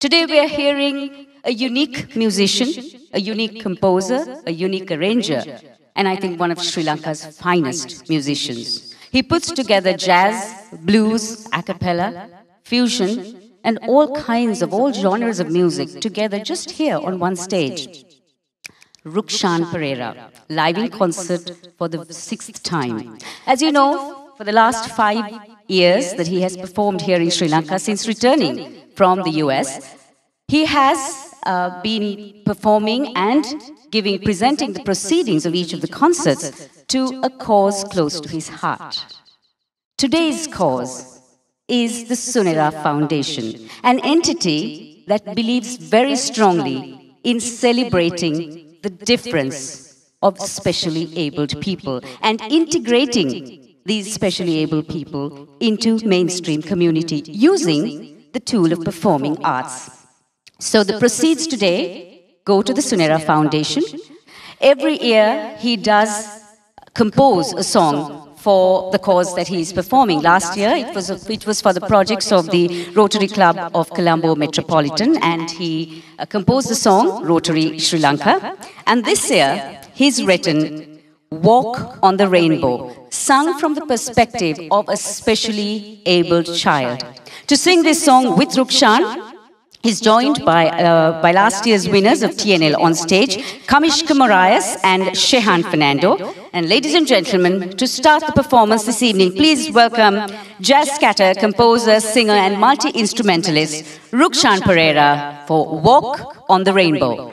Today we are hearing a unique musician, a unique composer, a unique arranger, and I think one of Sri Lanka's finest musicians. He puts together jazz, blues, a cappella, fusion, and all kinds of all genres of music together just here on one stage. Rukshan Perera, live in concert for the sixth time. As you know, for the last five years that he has performed here in Sri Lanka since returning from the US, he has uh, been performing and giving, presenting the proceedings of each of the concerts to a cause close to his heart. Today's cause is the Sunera Foundation, an entity that believes very strongly in celebrating the difference of specially abled people and integrating these specially abled people into mainstream community using the tool of performing arts. So the proceeds today go to the Sunera Foundation. Every year he does compose a song for the cause that he is performing. Last year, it was, it was for the projects of the Rotary Club of Colombo Metropolitan, and he uh, composed the song Rotary Sri Lanka. And this year, he's written Walk on the Rainbow, sung from the perspective of a specially abled child. To sing this song with Rukshan, He's joined by, uh, by last year's winners of TNL on stage, Kamishka Moraes and Shehan Fernando. And ladies and gentlemen, to start the performance this evening, please welcome jazz scatter, composer, singer, and multi-instrumentalist Rukshan Perera for Walk on the Rainbow.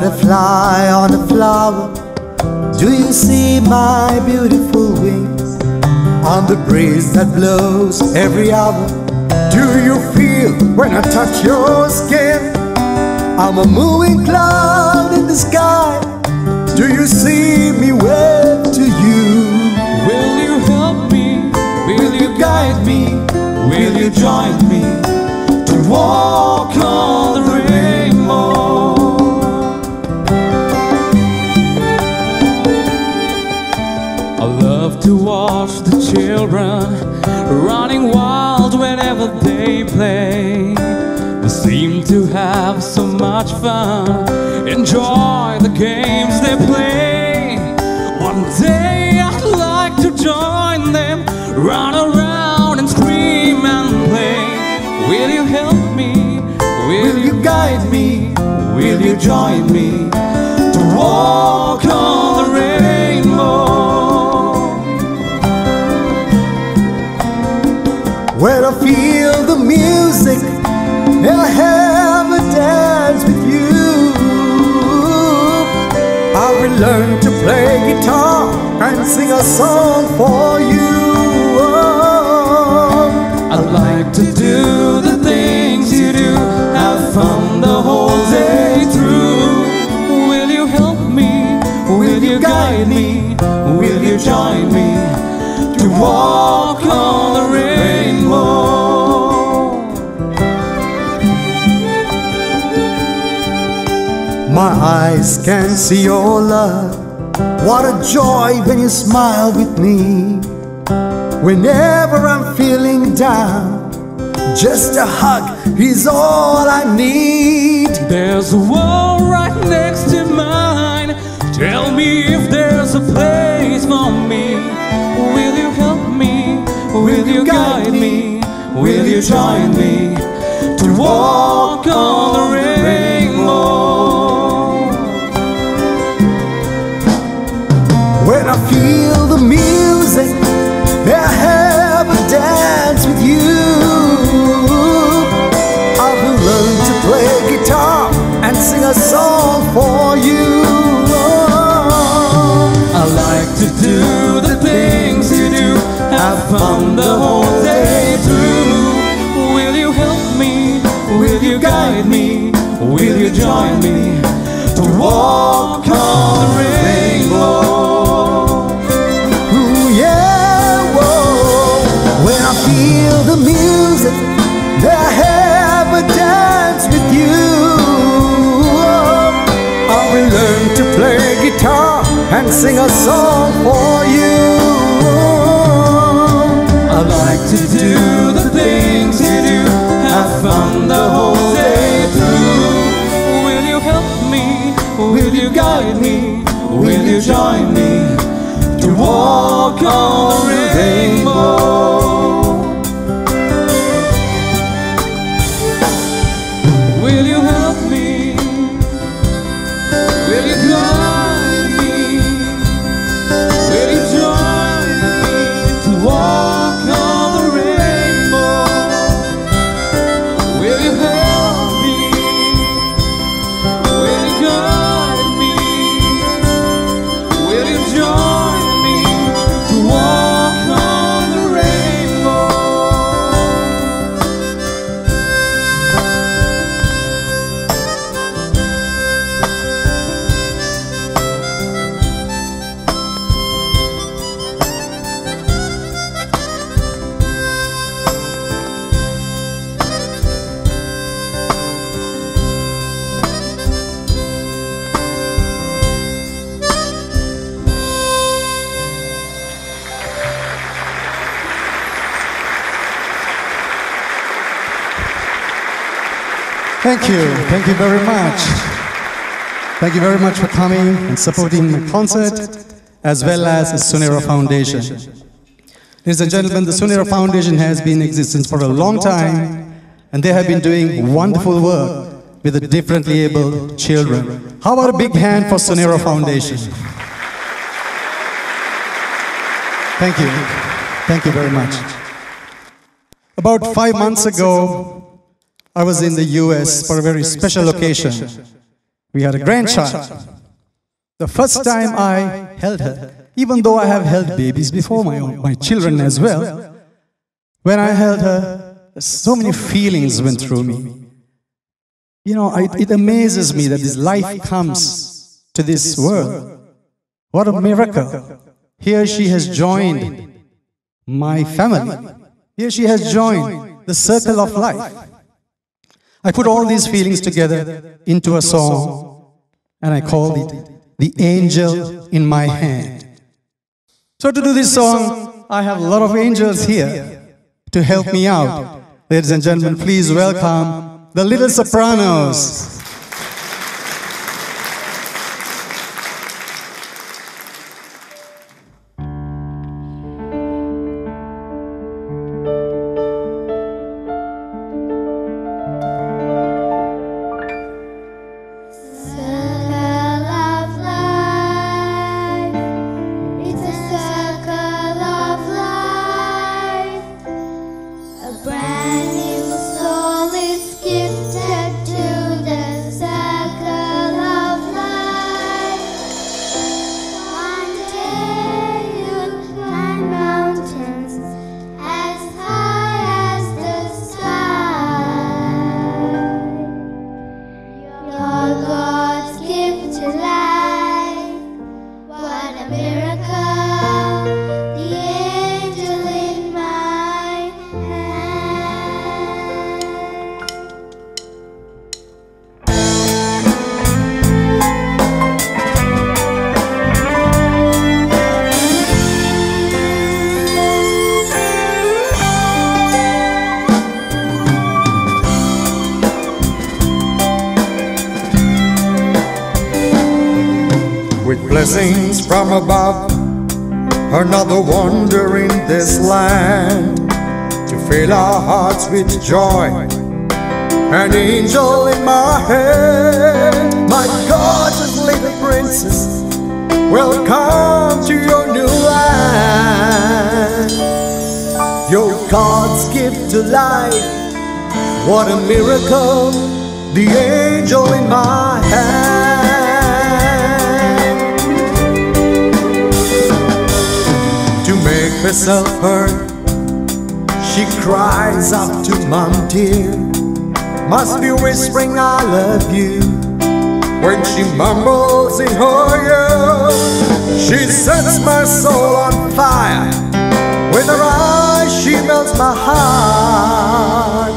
Butterfly on a flower. Do you see my beautiful wings on the breeze that blows every hour? Do you feel when I touch your skin? I'm a moving cloud in the sky. Do you see me wave to you? Will you help me? Will you guide me? Will you join me to walk on the rainbow? Children running wild whenever they play. They seem to have so much fun, enjoy the games they play. One day I'd like to join them, run around and scream and play. Will you help me? Will you guide me? Will you join me to walk on the rainbow? Feel the music, I have a dance with you. I will learn to play guitar and sing a song for you. I'd like to do the things you do, have fun the whole day through. Will you help me? Will you guide me? Will you join me to walk on the rainbow? My eyes can see your love. What a joy when you smile with me. Whenever I'm feeling down, just a hug is all I need. There's a wall right next to mine. Tell me if there's a place for me. Will you help me? Will you guide me? Will you join me to walk on the feel the music. May I have a dance with you? I will learn to play guitar and sing a song for you. I like to do the things you do. Have fun the whole day through. Will you help me? Will you guide me? Will you join me to walk? The music, I have a dance with you. I will learn to play guitar and sing a song for you. I like to do the things you do, have fun the whole day through. Will you help me? Will you guide me? Will you join me to walk on Thank you very much for coming and supporting the concert as well as the Sunera Foundation. Ladies and gentlemen, the Sunera Foundation has been in existence for a long time and they have been doing wonderful work with the differently able children. How about a big hand for Sunera Foundation? Thank you. Thank you very much. About five months ago, I was in the US for a very special occasion. We had a grandchild. The first time I held her, even though I have held babies before, my, own, my children as well, when I held her, so many feelings went through me. You know, I, it amazes me that this life comes to this world. What a miracle. Here she has joined my family. Here she has joined the circle of life. I put all these feelings together into a song and I called it The Angel in My Hand. So, to do this song, I have a lot of angels here to help me out. Ladies and gentlemen, please welcome the Little Sopranos. Another wonder in this land to fill our hearts with joy. An angel in my hand, my gorgeous little princess. Welcome to your new land. Your God's gift to life. What a miracle, the angel in my hand. Make herself heard, she cries out to Mom Dear. Must be whispering, I love you. when she mumbles in her ear. She sets my soul on fire. With her eyes, she melts my heart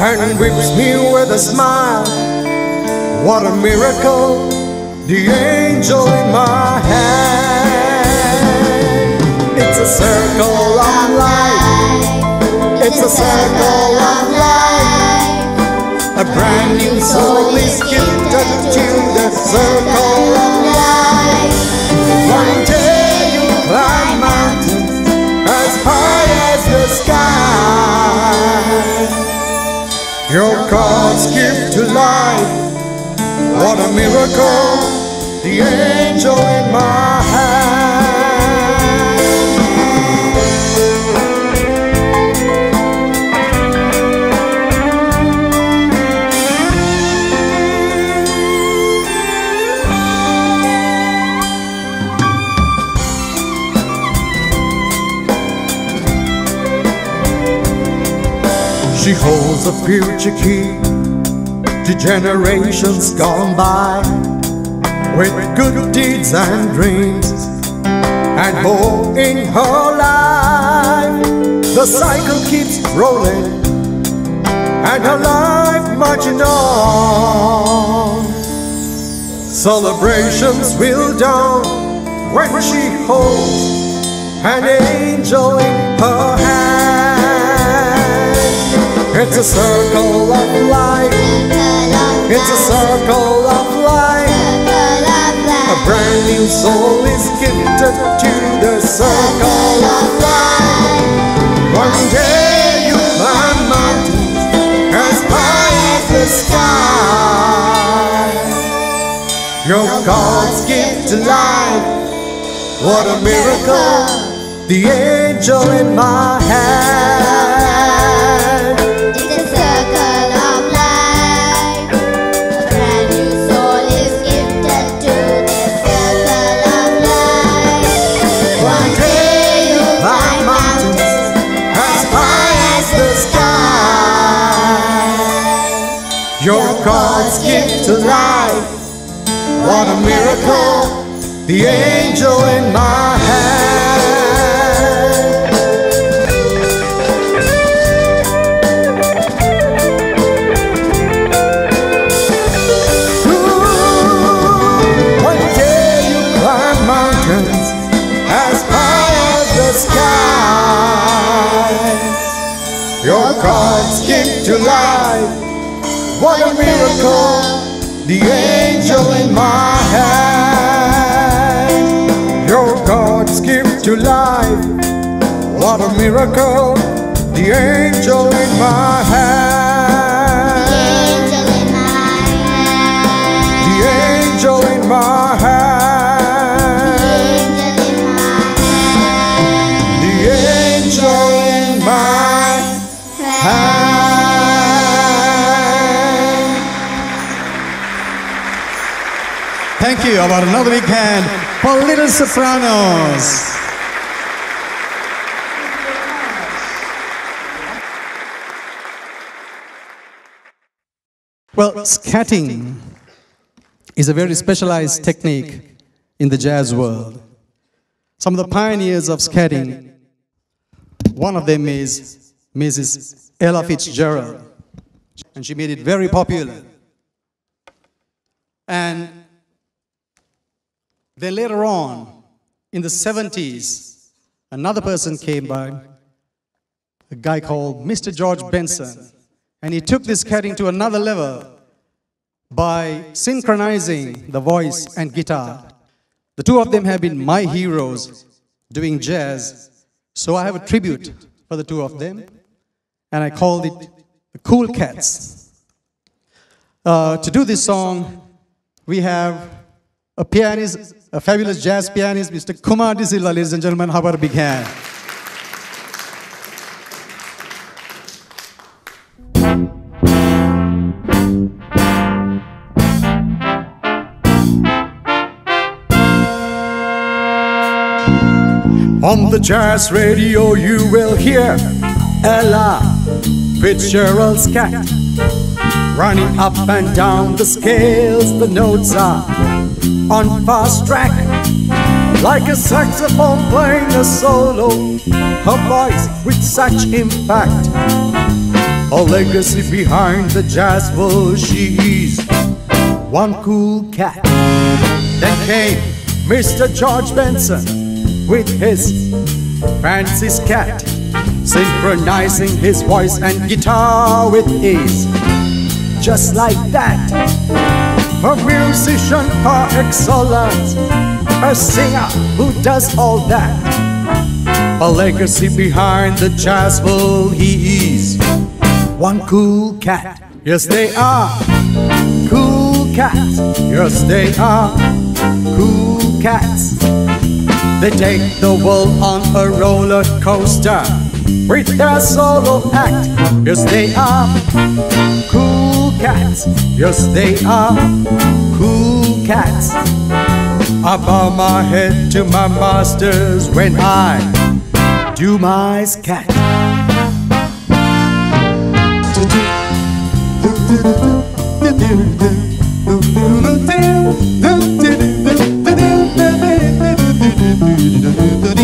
and whips me with a smile. What a miracle, the angel in my hand. A circle of life. It's a circle of life. A brand new soul is gifted to the circle of life. One day you climb mountains as high as the sky. Your God's gift to life. What a miracle, the angel in my She holds a future key to generations gone by with good deeds and dreams and hope in her life. The cycle keeps rolling and her life marching on. Celebrations will dawn when she holds an angel in her hand. It's a circle of life. It's a circle of life. A brand new soul is gifted to the circle of life. One day you climb mountains as high as the sky. Your God's gift to life. What a miracle! The angel in my hand. To life. What a miracle! The angel in my hand. Ooh, One day you climb mountains as high as the sky. Your God's gift to life. What a miracle! The angel in my hand. Your God's gift to life. What a miracle! The angel in my hand. Thank you. About another big hand for Little Sopranos. Well, scatting is a very specialized technique in the jazz world. Some of the pioneers of scatting, one of them is Mrs. Ella Fitzgerald, and she made it very popular. And then later on, in the 70s, another person came by, a guy called Mr. George Benson, and he took this scatting to another level by synchronizing the voice and guitar. The two of them have been my heroes doing jazz, so I have a tribute for the two of them, and I called it the Cool Cats. Uh, to do this song, we have a pianist, a fabulous jazz pianist, Mr. Kumar De ladies and gentlemen. How about a big hand? On the jazz radio, you will hear Ella Fitzgerald's cat. running up and down the scales. The notes are on fast track, like a saxophone playing a solo. Her voice with such impact, a legacy behind the jazz world. She is one cool cat. Then came Mr. George Benson with his fancy scat, synchronizing his voice and guitar with ease. Just like that, a musician par excellence, a singer who does all that. A legacy behind the jazz world, he is one cool cat. Yes, they are cool cats. Yes, they are cool cats. They take the world on a roller coaster with their solo act. Yes, they are cool cats. Yes, they are cool cats. I bow my head to my masters when I do my scat.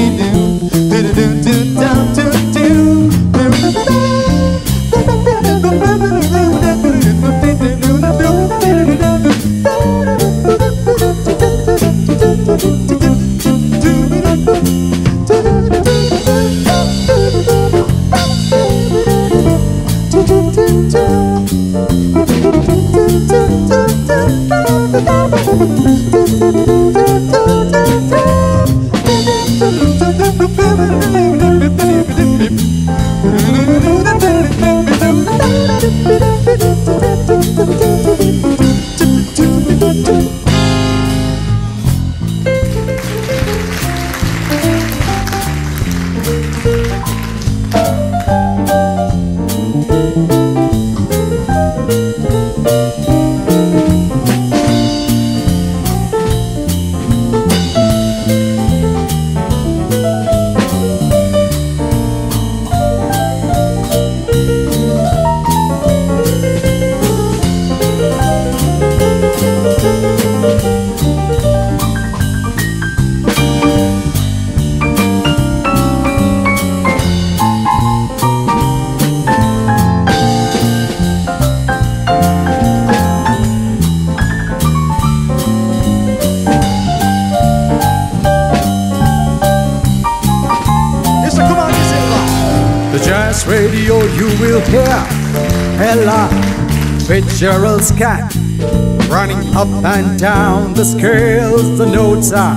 the scales. The notes are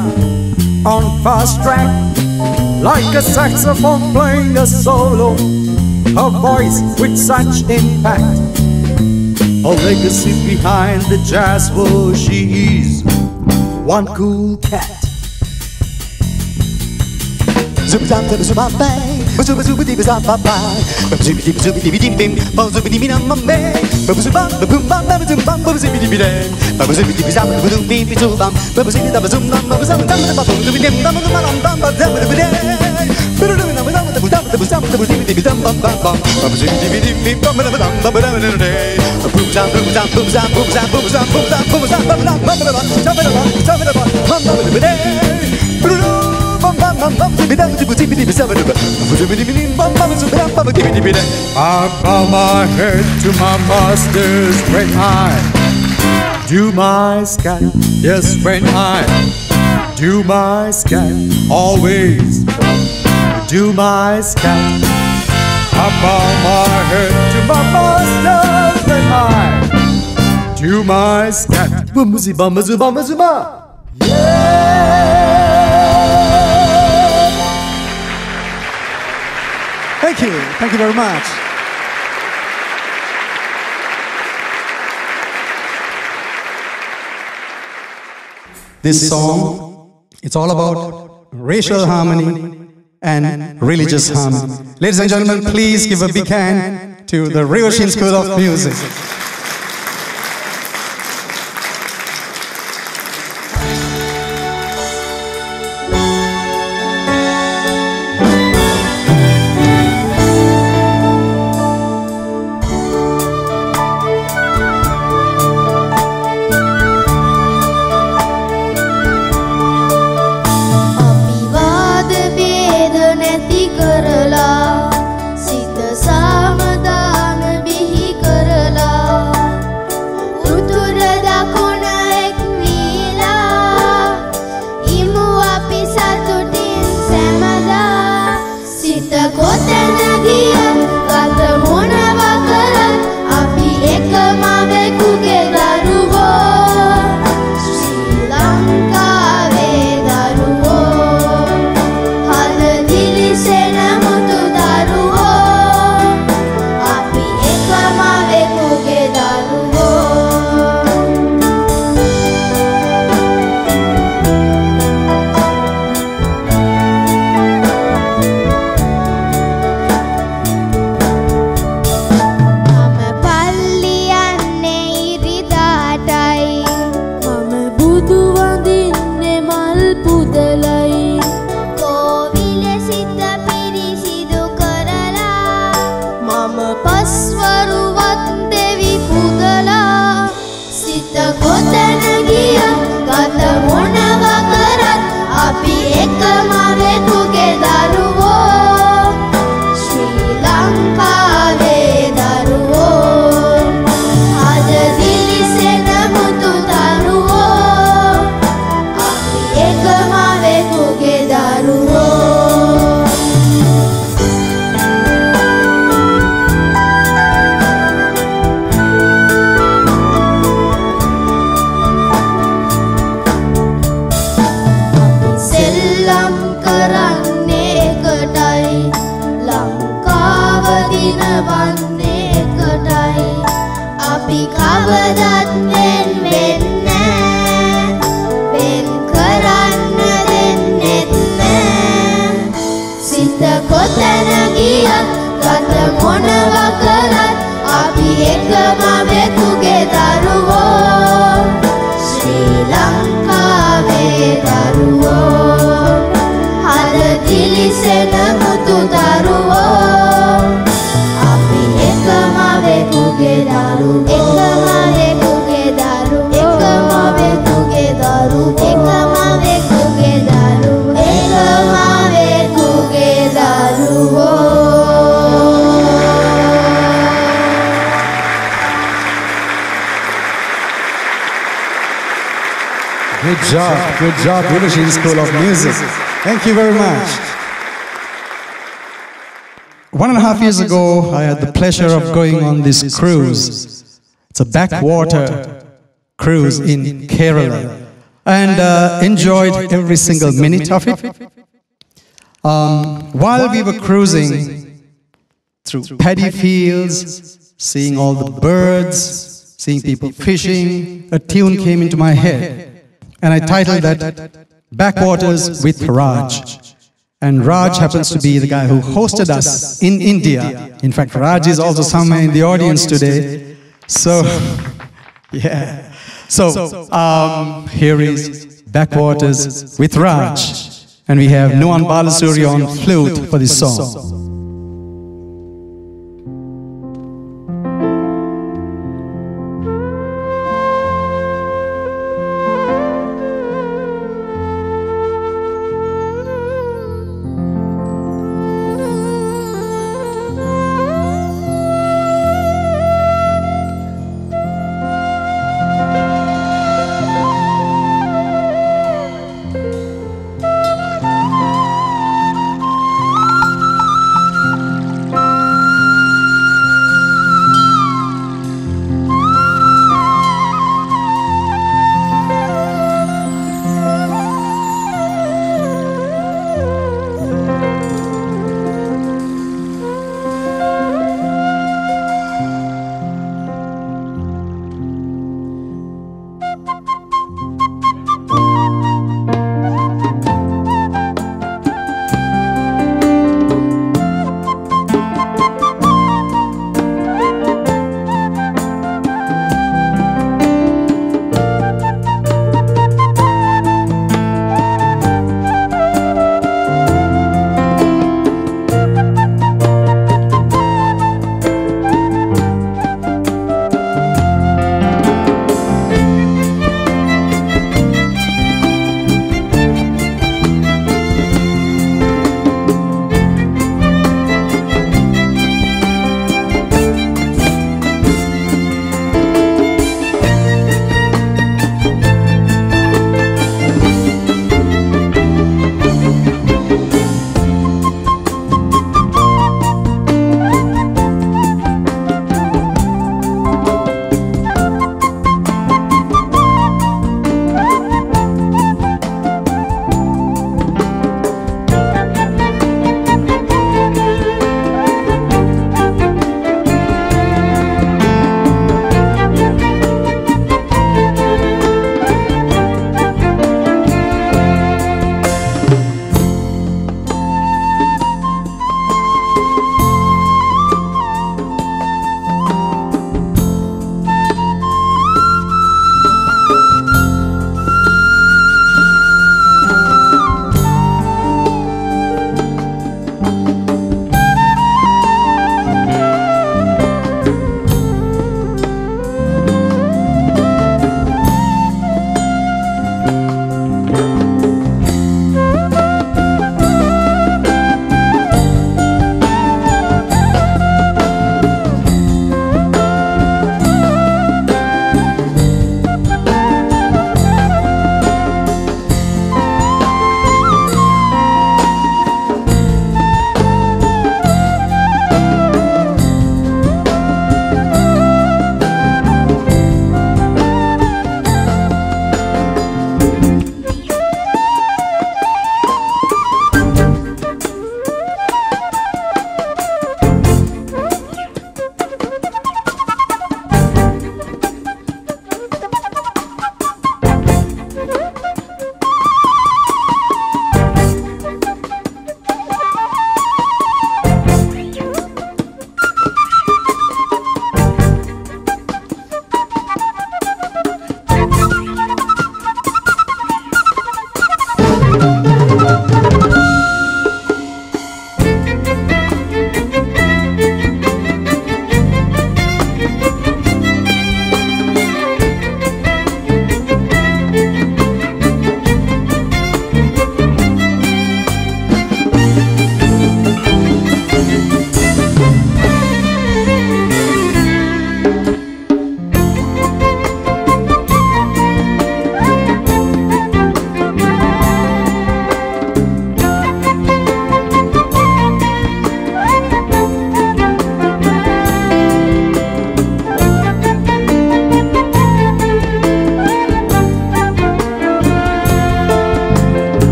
on fast track like a saxophone playing a solo. Her voice with such impact, a legacy behind the jazz world. She is one cool cat. I bow my head to my masters when I do my scat. Yes, when I do my scat, always do my scat. I bow my head to my masters when I do my scat. Bumbazi bumbazi bumbazi ba. Thank you. Thank you very much. This song, it's all about racial harmony and religious harmony. Ladies and gentlemen, please give a big hand to the Riversheen School of Music. Job, good job, Riversheen School of Music. Thank you very much. One and a half years ago, I had the pleasure of going on this cruise. It's a backwater cruise in Kerala and uh, enjoyed every single minute of it. Um, while we were cruising through paddy fields, seeing all the birds, seeing people fishing, a tune came into my head. And I titled that Backwaters with Raj. And Raj happens to be the guy who hosted us in India. In fact, Raj is also somewhere in the audience today. So, yeah. So, um, here is Backwaters with Raj. And we have Nuan Balasuri on flute for this song.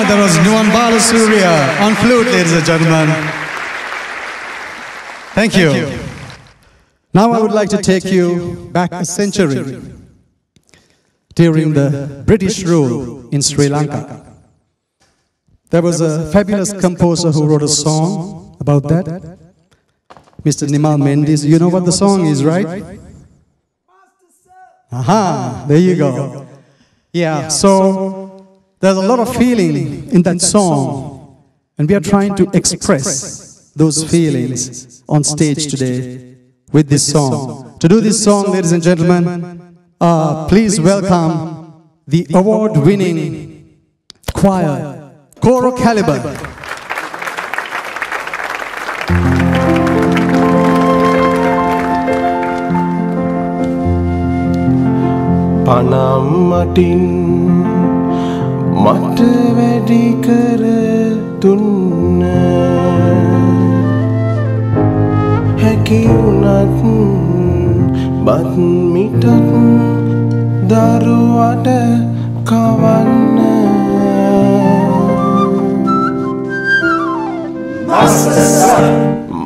Much. That was Nuan Balasuriya on flute, ladies and gentlemen. Thank you. Now I would like to take you back a century during the British rule in Sri Lanka. There was a fabulous composer who wrote a song about that. Mr. Nimal Mendes. You know what the song is, right? Aha, there you go. Yeah, so there's a lot of feeling in that song, and we are trying to express those feelings on stage today with this song. To do this song, ladies and gentlemen, uh, uh please welcome the award-winning choir, Choro Calibre. පනම් මටින් මට වැඩි කර දුන්න. හැකිවුනත් බත් මිටත් දරුවට කවන්න.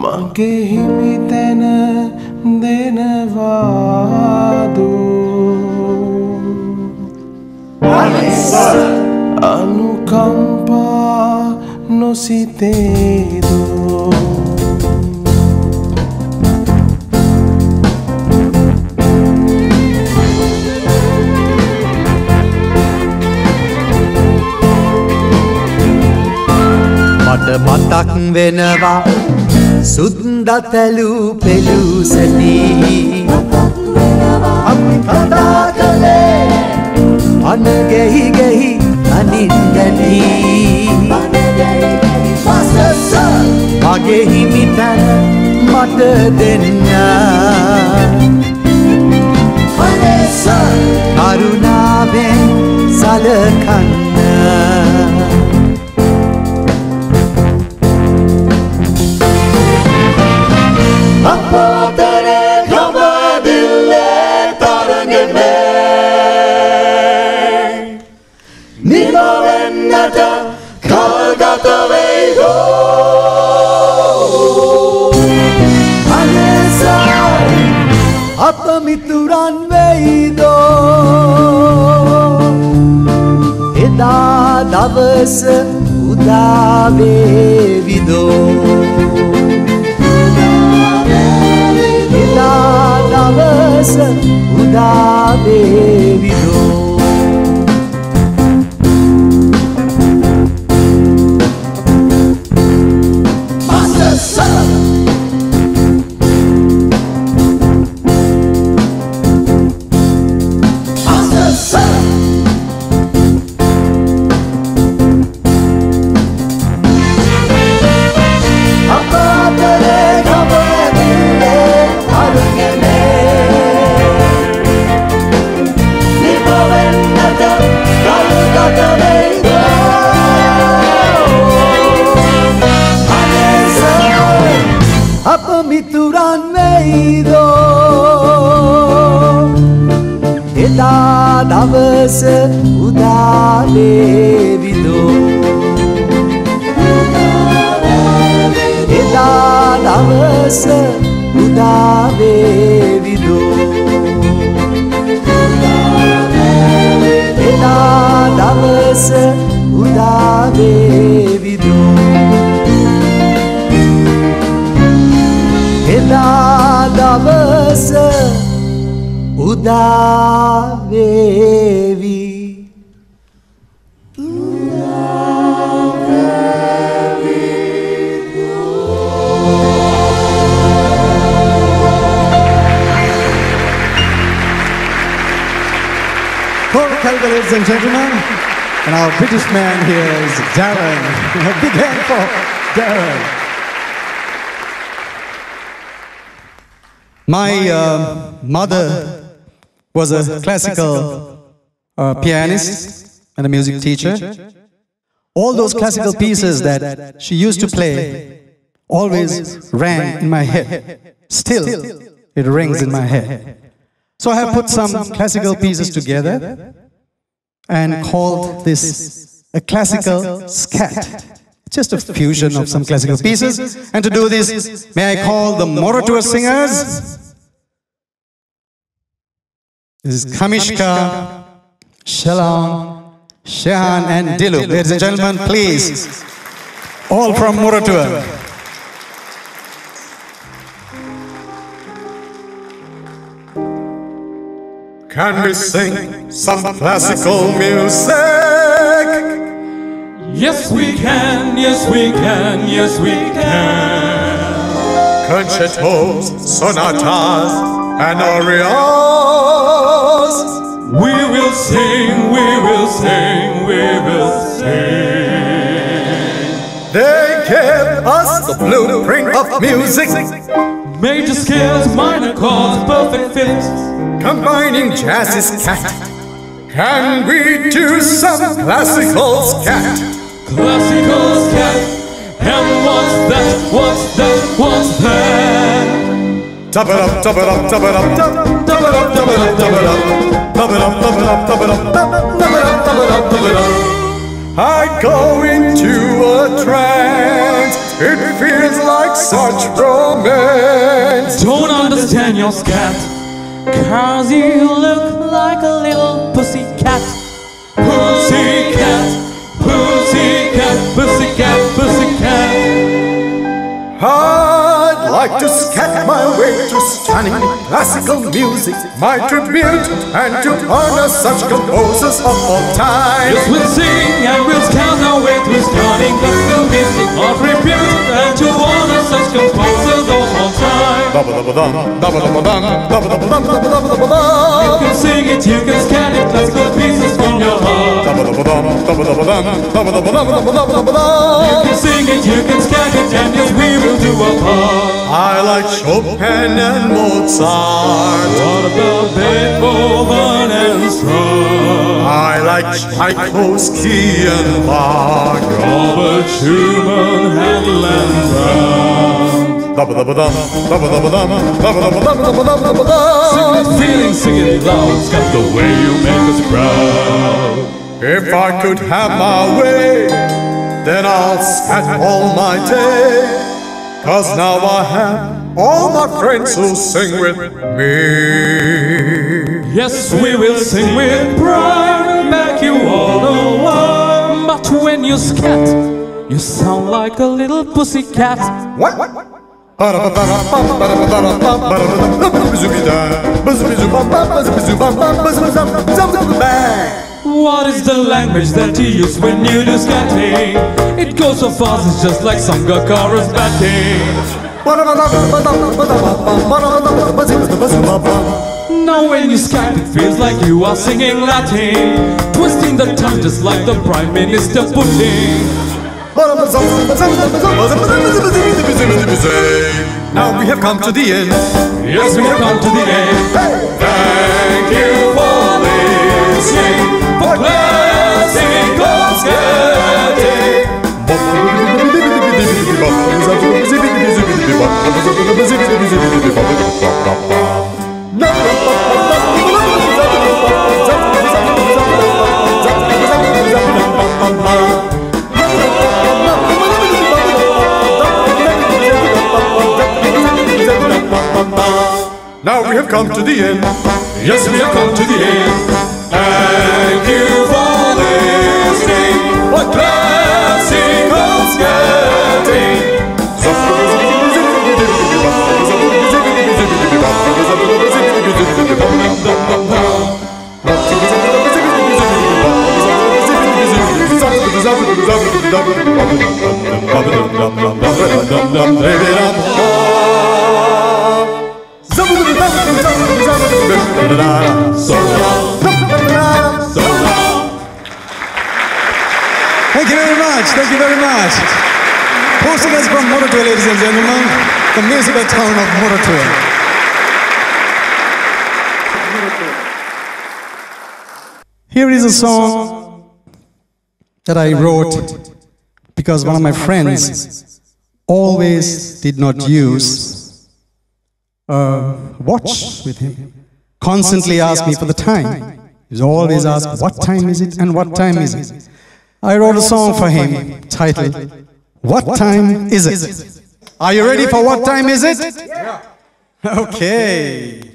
මගේ හිමි සිතේ දෝ මට මතක් වෙනවා සුද්ද තැලු පෙළු සැටි. අපි කතා කළේ අන ගෙහි ගෙහි අනින් ගැනී මගේ හිමි තැන මට දෙන්න. වලෙස කරුණාවෙන් සලකන්න. අපෝ මිතුරන් වෙයිදෝ? එදා දවස උදාවේවිදෝ එදා දවස උදාවේවිදෝ ladies and gentlemen. And our British man here is Darren. A big hand for Darren. My uh, mother was a classical uh, pianist and a music teacher. All those classical pieces that she used to play always rang in my head. Still, it rings in my head. So I have put some classical pieces together and called this a classical scat. Just a fusion of some classical pieces. And to do this, may I call the Moratuwa singers? This is Kamishka, Shalom, Shehan, and Dilu. Ladies and gentlemen, please. All from Moratuwa. Can we sing some classical music? Yes, we can, yes, we can, yes, we can. Concertos, sonatas, and arias. We will sing, we will sing, we will sing. They give us the blueprint of music, Major scales, minor chords, perfect fits. combining jazz's cat. Can we do some classical scat? Classical scat. And what's that, what's that, what's that? Dub it up, dub it up, dub it up, dub dub it up, dub it up, dub it up, dub it up, dub it up, dub it up, dub dub it up, dub it up, dub it up. I go into a trance. It feels like such romance. Don't understand your scat. Cause you look like a little pussycat. Pussycat, Like to scat my way to stunning classical music, my tribute, and to honor such composers of all time. Yes, we'll sing and we'll scout our way through stunning classical music of repute and to honor such composers of all time. You can sing it, you can scan it, classical pieces from your You can sing it, you can scan it, and yes, we will do our part. I like Chopin and Mozart. What about Beethoven and Strauss? I like Tchaikovsky and Wagner. Robert Schumann, Handel and Brahms. Sing it, feeling, sing it loud. It's got the way you make us proud. If I could have my way, then I'll scat all my day. Cause now I have all my friends who sing with me. Yes, we will sing with pride, make you all while. But when you scat, you sound like a little pussycat. What? What is the language that you use when you do scatting? It goes so fast, it's just like some chorus batting. Now when you scat, it feels like you are singing Latin, twisting the tongue just like the Prime Minister Putin. Now we have come to the end. Yes, we have come to the end. Thank you for listening. For classical skating. Now we have come to the end. Yes, we have come to the end. Thank you for listening. For classical skating. So long, so long. Thank you very much. Thank you very much. Us from Moratuwa, ladies and gentlemen, the musical town of Moratuwa. Here is a song that I wrote because one of my friends always did not use a watch with him. Constantly asked me for the time. He's always asked, What time is it and what time is it? I wrote a song for him titled, What Time Is It? Are you ready for What Time Is It? Okay.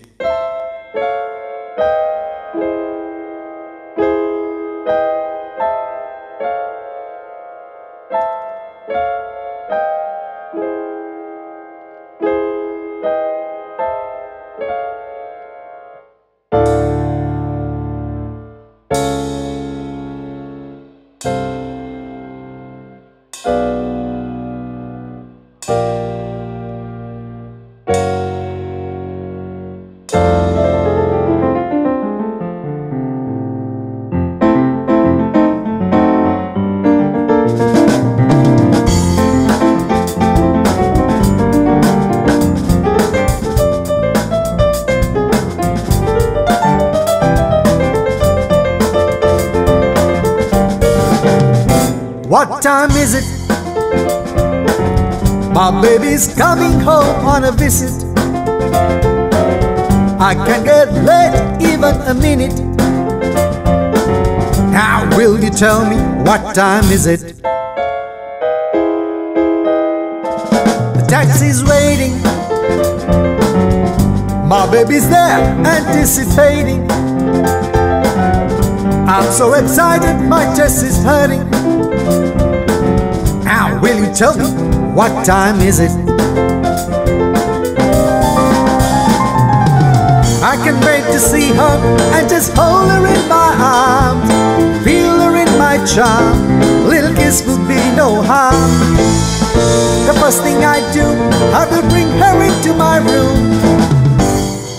Baby's coming home on a visit. I can't get late even a minute. Now, will you tell me what time is it? The taxi's waiting. My baby's there, anticipating. I'm so excited, my chest is hurting. Now, will you tell me what time is it? I can wait to see her and just hold her in my arms, feel her in my charm. Little kiss would be no harm. The first thing I do, I will bring her into my room.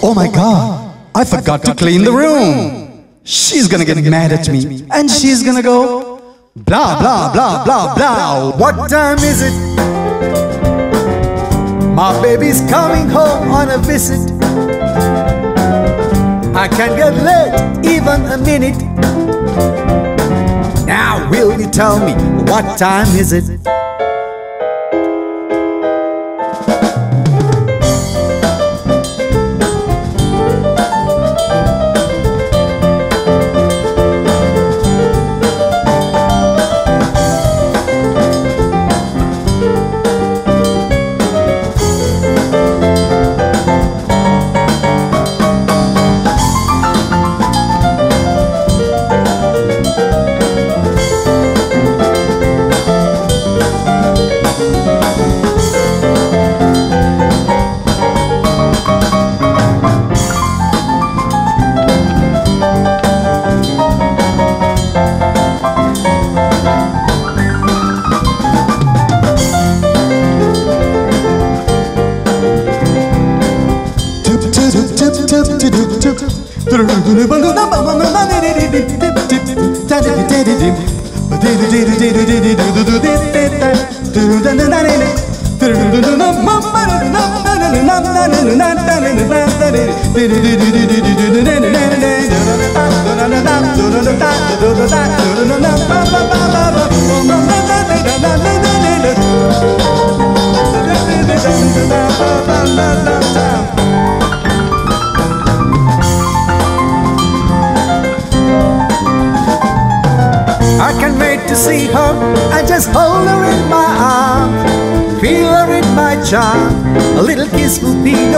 Oh my God, I forgot to clean the room. She's gonna get mad at me and she's gonna go blah, blah, blah, blah, blah. What time is it? My baby's coming home on a visit. I can't get late even a minute. Now, will you tell me what time is it?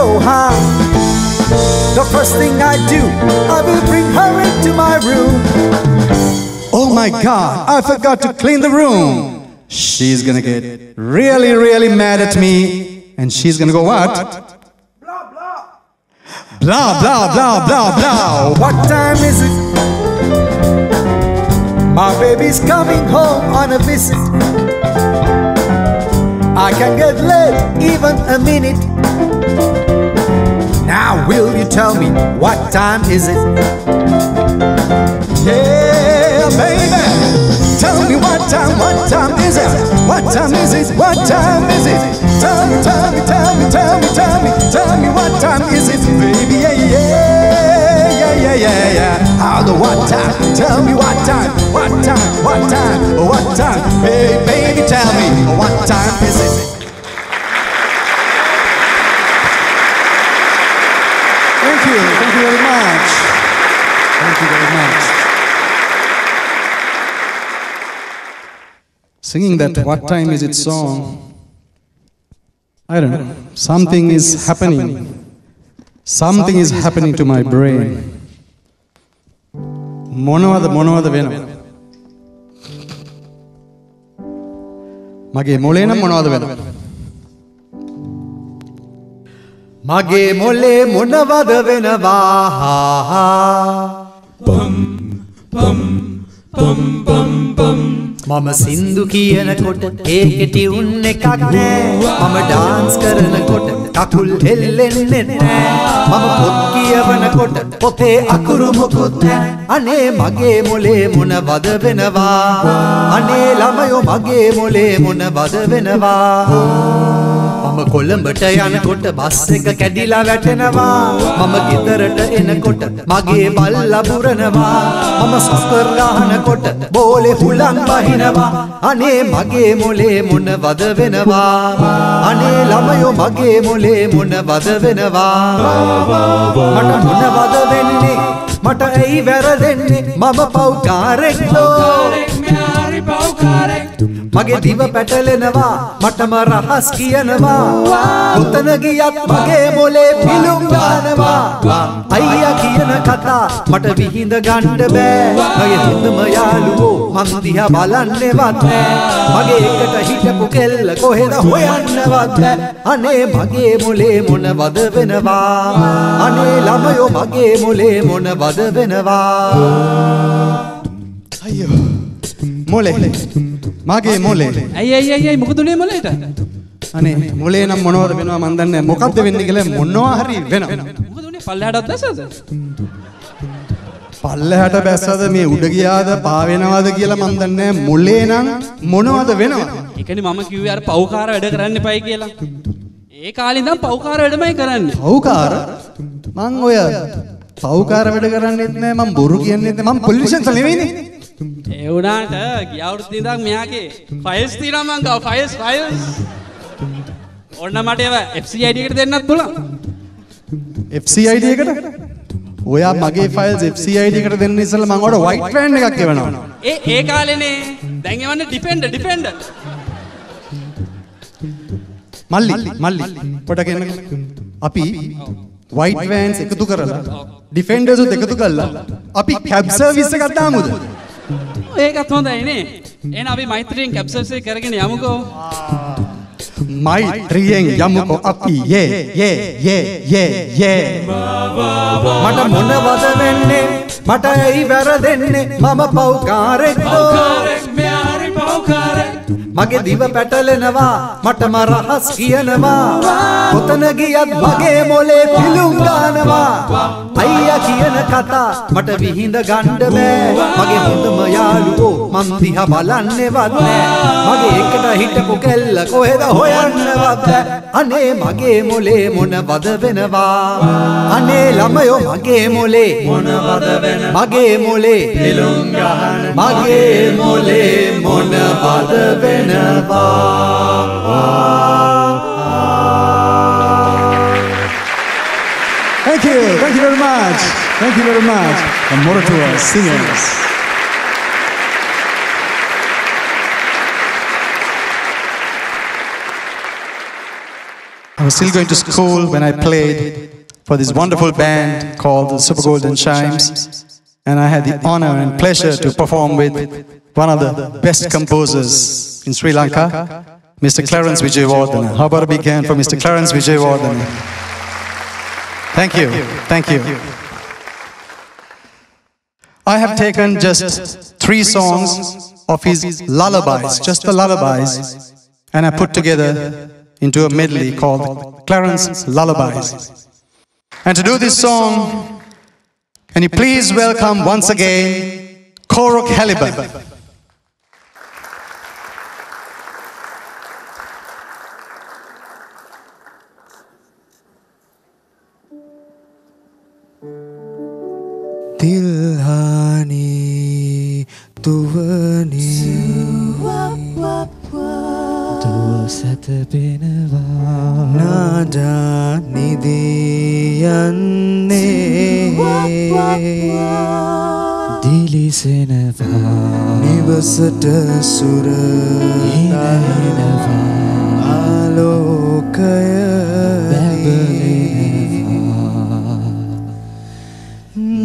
Will be. The first thing I do, I will bring her into my room. Oh my god, I forgot to clean the room. She's gonna get really, really mad at me. And she's gonna go what? Blah, blah, blah, blah, blah. What time is it? My baby's coming home on a visit. I can get late even a minute. Now, will you tell me what time is it? Yeah, baby. Tell me what time, what time is it? What time is it? What time is it? Tell me, tell me, tell me, tell me, tell me, tell me what time is it, baby? Yeah, yeah, yeah, yeah, yeah, yeah. How the what time? Tell me what time, what time, what time, what time? Hey, baby, tell me what time is it? you, thank you very much. Thank you very much. Singing that What Time Is It song, I don't know, something is happening. Something is happening to my brain. මොනවද මොනවද වෙනවා මගේ මොලේ නම් මොනවද වෙනවා මගේ මොලේ මොනවද වෙනවා? මම සින්දු කියනකොට ඒකෙටි උන්න එකක් නෑ. මම ඩාන්ස් කරනකොට කකුල් හෙල්ලෙන්නේ නෑ. මම පොත් කියවනකොට පොතේ අකුරු මොකුත් නෑ. අනේ මගේ මොලේ මොනවද වෙනවා? අනේ ළමයෝ මගේ මොලේ මොනවද වෙනවා මම කොළඹට යනකොට බස් එක කැඩිලා වැටෙනවා. මම ගෙදරට එනකොට මගේ බල්ලා බුරනවා මම සොස්කර් ගහනකොට බෝලේ හුලං බහිනවා. අනේ මගේ මොලේ මොනවද වෙනවා? අනේ ළමයෝ මගේ මොලේ මොනවද වෙනවා? මට මොනවද වෙන්නේ? මට ඇයි වැරදෙන්නේ? මම පව්කාරෙක්ලෝ මගේ දිව පැටලෙනවා මටම රහස් කියනවා. කොතන ගියත් මගේ මොලේ පිලුම් ගන්නවා අයියා කියන කතා මට විහිඳ ගන්න බෑ. මගේ හිතම යාළුවෝ මං දිහා බලන්නේවත් නෑ. මගේ එකට හිටපු කෙල්ල කොහෙද හොයන්නවත් බෑ අනේ මගේ මොලේ මොනවද වෙනවා? අනේ ළමයෝ මගේ මොලේ මොනවද වෙනවා? අයියෝ මොලේ මගේ මොලේ ඇයි ඇයි ඇයි ඇයි? මොකදුනේ මොලේට අනේ මොලේ නම් මොනවද වෙනවා මන් දන්නේ නැහැ. මොකද්ද වෙන්නේ කියලා මොනවා හරි වෙනවා. මොකදුනේ පල්ලෙහාටත් දැසද පල්ලෙහාට බැස්සද? මේ උඩ ගියාද? පා වෙනවද කියලා මන් දන්නේ නැහැ. මොලේ නම් මොනවද වෙනවා? ඒකනේ මම කිව්වේ අර පව්කාර වැඩ කරන්න එපයි කියලා. ඒ කාලේ ඉඳන් පව්කාර වැඩමයි කරන්නේ. පව්කාර? මං ඔය පව්කාර වැඩ කරන්නෙත් නෑ. මං බොරු කියන්නෙත් නෑ. මං පොලිටිෂියන්ස් නෙවෙයිනේ එවුනාට ගියවුරුත් ඉදක් මෙයාගේ ෆයිස් තිරමංගව ෆයිස් ෆයිස් ඔන්න මට ඒව එFCයිඩකට දෙන්නත් පුළ එFCයිඩකට ඔයා මගේ ෆයිල් එFCයිඩකට දෙන්න ඉසල මංවට වයිට රන්් එකක් එවනවා. ඒ ඒ කාලනේ. දැන්වන්න ඩිපෙන්ඩ ඩිපෙන්ඩ මල්ලි මල්ලි. පොට කෙන අපි වයිටවෑන්ස් එකතු කරලා ඩිෆෙන්ඩසු එකතු කල්ලා අපි කැබ්සර් විස්ස කත්තාමුද ඒකත් හොඳයිනේ එන අපි මෛත්‍රියෙන් කැප්සල්සේ කරගෙන යමුකෝ. මෛත්‍රියෙන් යමුකෝ අපි. ඒ ඒ ඒ ඒ ඒ මට මොනවද වෙන්නේ? මට ඇයි වැරදෙන්නේ? මම පව්කාරෙක්දෝ පව්කාරෙක් මෙයාරි පව්කාරෙක් මගේ දිව පැටලෙනවා මටම රහස් කියනවා. කොතන ගියත් මගේ මොලේ පිලුම් ගානවා අයියා කියන කතා මට විහිඳ ගන්න බෑ. මගේ හොඳම යාළුවෝ මං දිහා බලන්නේවත් නෑ. මගේ එකට හිටපු කෙල්ල කොහෙද හොයන්නවත් අනේ මගේ මොලේ මොන වද වෙනවා? අනේ ළමයෝ මගේ මොලේ මොන වද වෙන මගේ මොලේ පිලුම් ගහන මගේ මොලේ මොන වද වෙනවා Thank you. Thank you very much. Thank you very much. And Moratuwa singers. I was still going to school when I played for this wonderful band called the Super Golden Chimes. And I had the honor and pleasure to perform with one of the best composers in Sri Lanka, Mr. Clarence Wijewardena. How about a big hand for Mr. Clarence Wijewardena? Thank you. Thank you. I have taken just three songs of his lullabies, just the lullabies, and I put together into a medley called Clarence Lullabies. And to do this song, can you please welcome once again Choro Calibre. තිල්හානී තුවනී. දුව සැතපෙනවා නාඩා නිදියන්නේ දිලිසෙනවා. නිවසට සුර හිනහිනවා ආලෝකය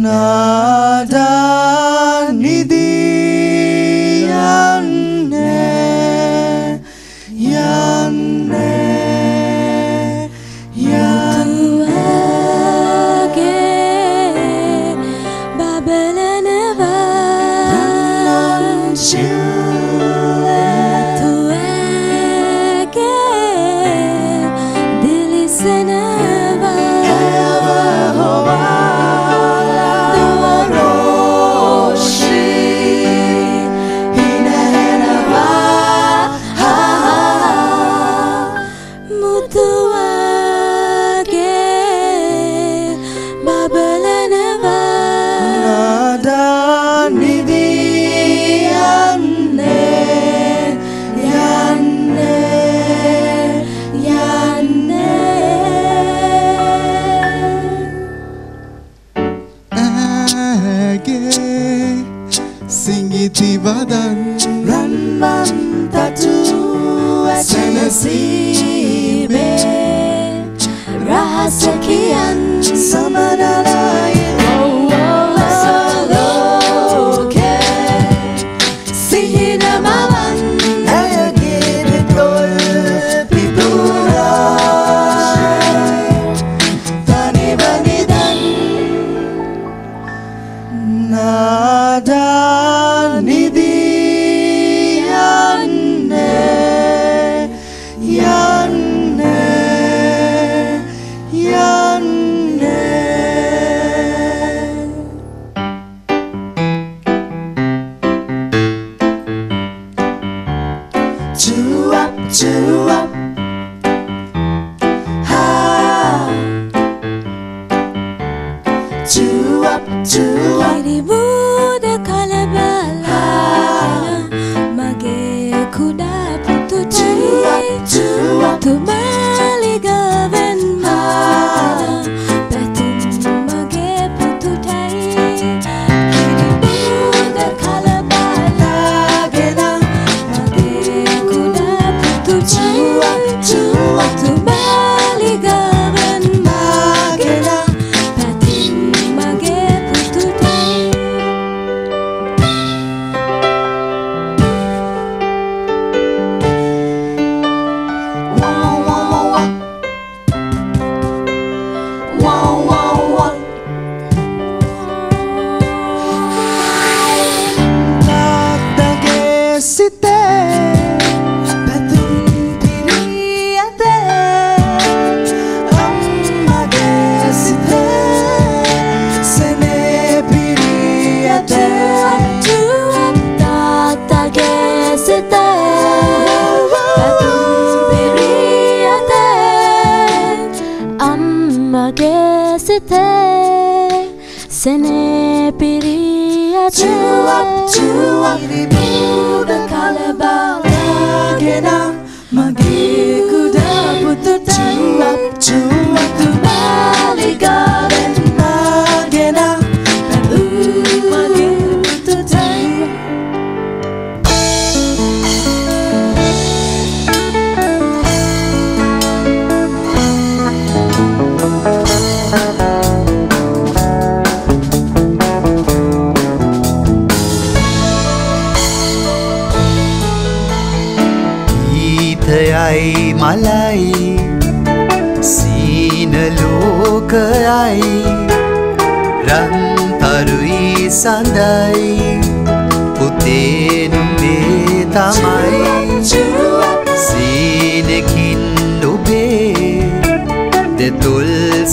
nada nidi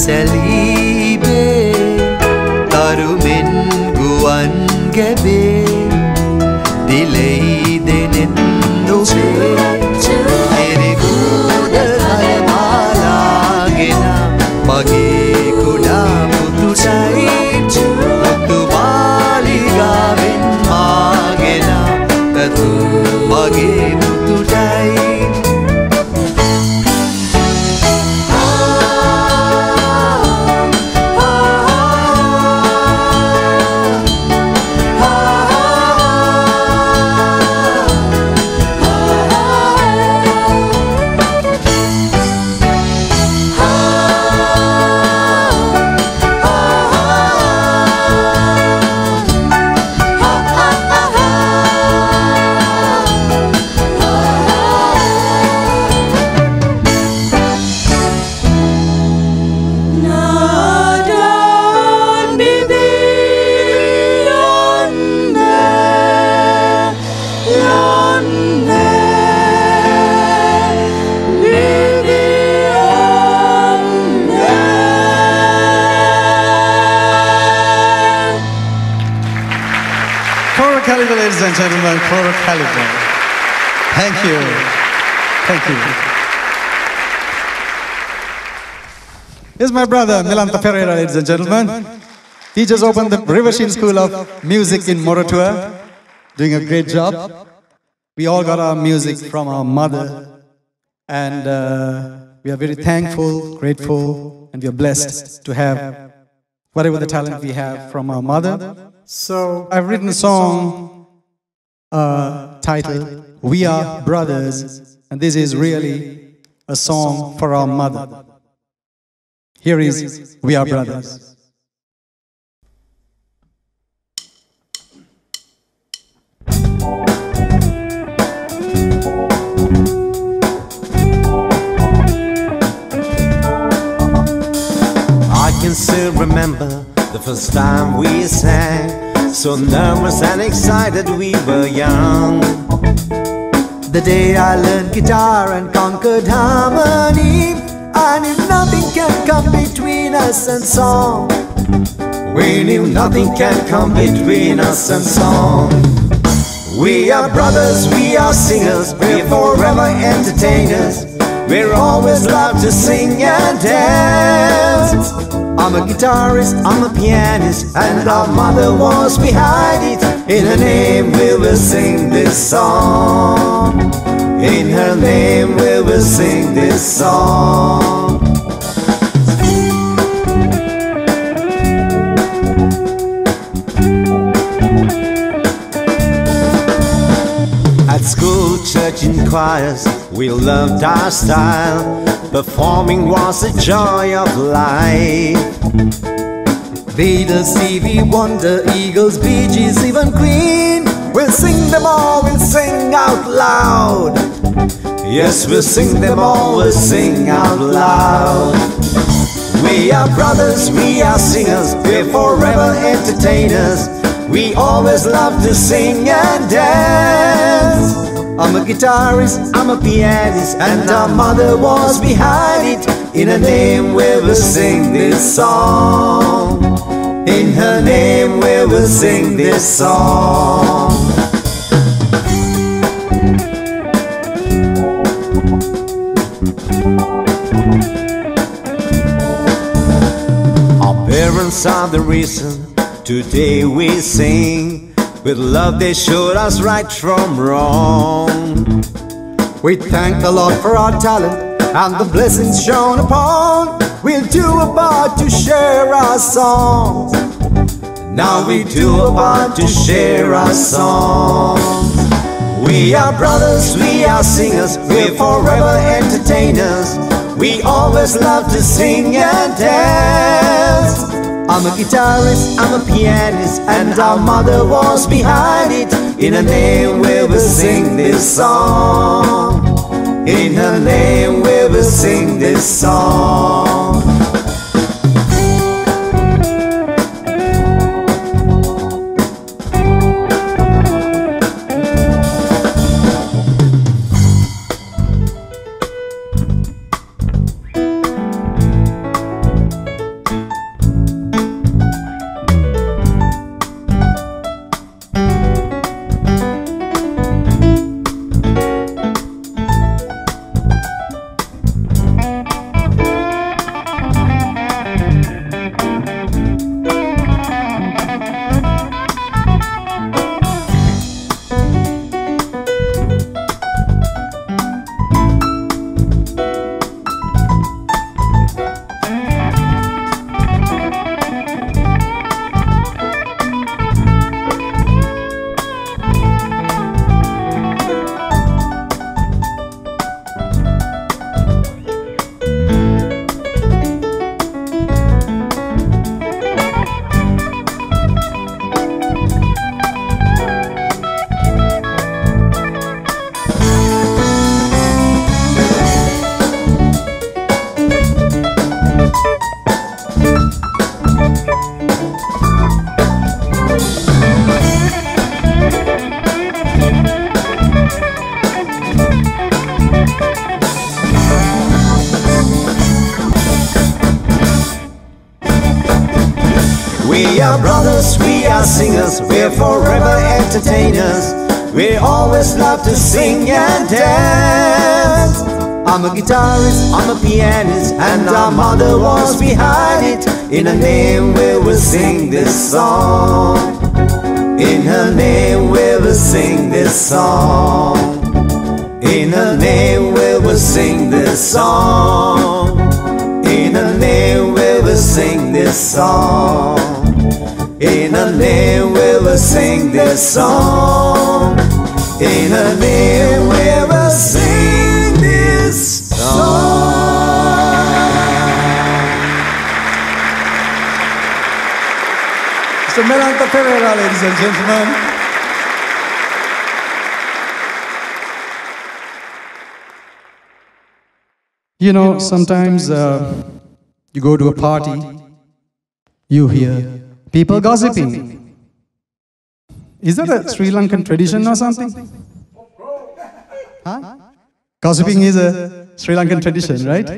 cel and gentlemen, Choro Calibre. Thank you. Thank you. Here's my brother, Melantha Perera, ladies and gentlemen. He just opened the Riversheen School of Music in Moratuwa, doing a great job. We all got our music from our mother, and uh, we are very thankful, grateful, and we are blessed to have whatever the talent we have from our mother. So I've written a song uh, title, We Are Brothers, and this is really a song for our mother. Here is We Are Brothers. I can still remember the first time we sang. So nervous and excited, we were young. The day I learned guitar and conquered harmony, I knew nothing can come between us and song. We knew nothing can come between us and song. We are brothers, we are singers, we're forever entertainers. We're always love to sing and dance. I'm a guitarist, I'm a pianist, and our mother was behind it. In her name, we will sing this song. In her name, we will sing this song. And choirs, we loved our style. Performing was the joy of life. Vader, Stevie Wonder, Eagles, Bee Gees, even Queen. We'll sing them all, we'll sing out loud. Yes, we'll sing them all, we'll sing out loud. We are brothers, we are singers, we're forever entertainers. We always love to sing and dance. I'm a guitarist, I'm a pianist, and our mother was behind it. In her name, we will sing this song. In her name, we will sing this song. Our parents are the reason today we sing. With love they showed us right from wrong. We thank the Lord for our talent and the blessings shown upon. We'll do our part to share our songs. Now we do our part to share our songs. We are brothers, we are singers, we're forever entertainers. We always love to sing and dance. I'm a guitarist, I'm a pianist, and our mother was behind it. In her name we will sing this song. In her name we will sing this song. Mr. Melantha Perera, ladies and gentlemen. You know, sometimes uh, you go to a party, you hear people gossiping. Is that a Sri Lankan tradition or something? Huh? Gossiping is a Sri Lankan tradition, right?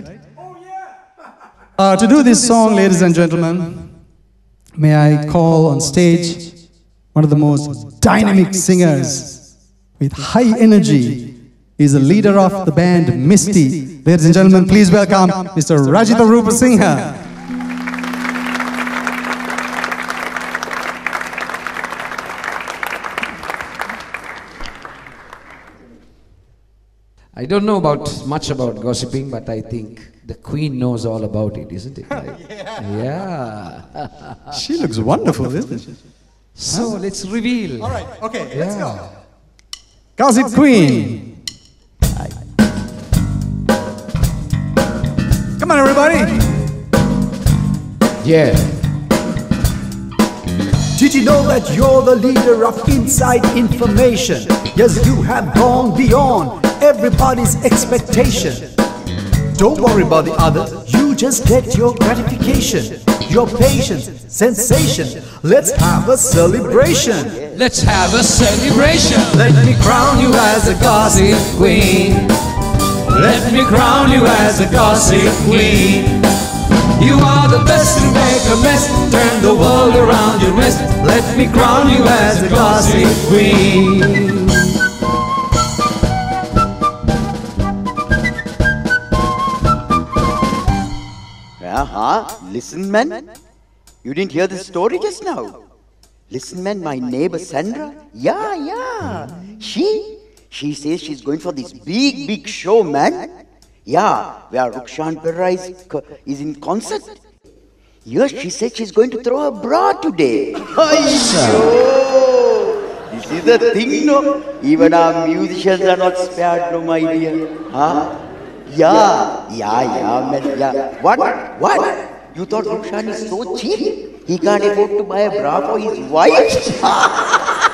Uh, to do this song, ladies and gentlemen, may I call on stage one of the most dynamic singers with high energy. He's the leader of the band Misty. Ladies and gentlemen, please welcome Mr. Rajitha Rupesinghe. I don't know about much about gossiping, but I think the Queen knows all about it, isn't it? Right? yeah. She looks wonderful, isn't she? So let's reveal. All right, okay, yeah. let's go. Gossip Queen. Come on, everybody. Yeah. Did you know that you're the leader of inside information? Yes, you have gone beyond everybody's expectation. Don't worry about the other, you just get your gratification, your patience, sensation. Let's have a celebration. Let's have a celebration. Let me crown you as a gossip queen. Let me crown you as a gossip queen. You are the best to make a mess, turn the world around your wrist. Let me crown you as a gossip queen. Uh-huh. Listen, man. You didn't hear the story just now? Listen, man, my neighbor Sandra. Yeah, yeah. She, she says she's going for this big, big show, man. Yeah, where Rukshan Perera is, is in concert. Yes, she said she's going to throw a bra today. This is the thing, no? Even our musicians are not spared, no, my dear. Huh? Yeah, yeah, yeah, man, yeah. What? What? You thought Rukshan is so cheap? He can't afford to buy a bra for his wife?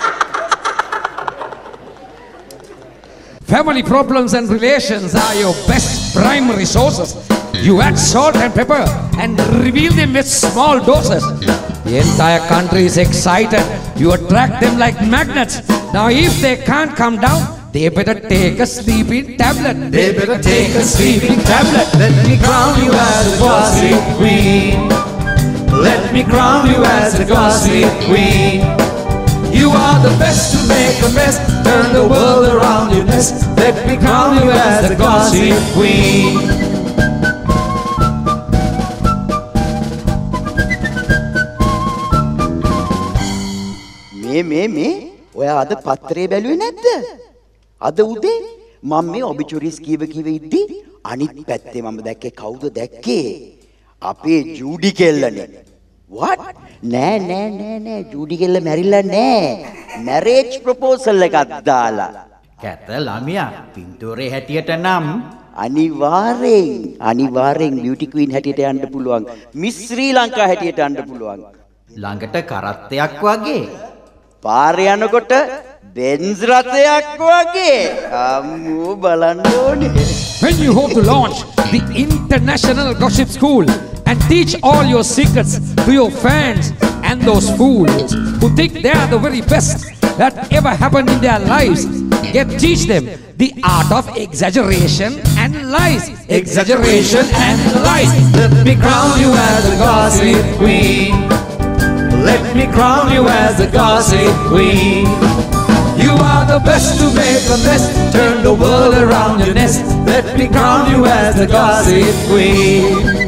Family problems and relations are your best prime resources. You add salt and pepper and reveal them with small doses. The entire country is excited. You attract them like magnets. Now, if they can't come down, they better take a sleeping tablet. They better take a sleeping tablet. Let me crown you as a gossip queen. Let me crown you as a gossip queen. You are the best to make a mess, turn the world around your nest. Let me crown you as the gossip queen. මේ මේ මේ ඔයා අද පත්තරේ බැලුවේ නැද්ද? අද උදේ මම මේ ඔබිචුරිස් කීව කීව ඉද්දි අනිත් පැත්තේ මම දැක්කේ කවුද දැක්කේ? අපේ ජූඩි කෙල්ලනේ. What? නෑ නෑ නෑ නෑ ජූඩි කෙල්ල මැරිලා නෑ. මැරේජ් ප්‍රොපෝසල් එකක් දාලා. කැත ළමයා පින්තූරේ හැටියට නම් අනිවාර්යෙන් අනිවාර්යෙන් බියුටි ක්වීන් හැටියට යන්න පුළුවන්. මිස් ශ්‍රී ලංකා හැටියට යන්න පුළුවන්. ළඟට කරත්තයක් වගේ පාරේ යනකොට Ben's. When you hope to launch the International Gossip School and teach all your secrets to your fans and those fools who think they are the very best that ever happened in their lives, yet teach them the art of exaggeration and lies. Exaggeration and lies. Let me crown you as a gossip queen. Let me crown you as a gossip queen. You are the best to make a mess, turn the world around your nest. Let me crown you as a gossip queen.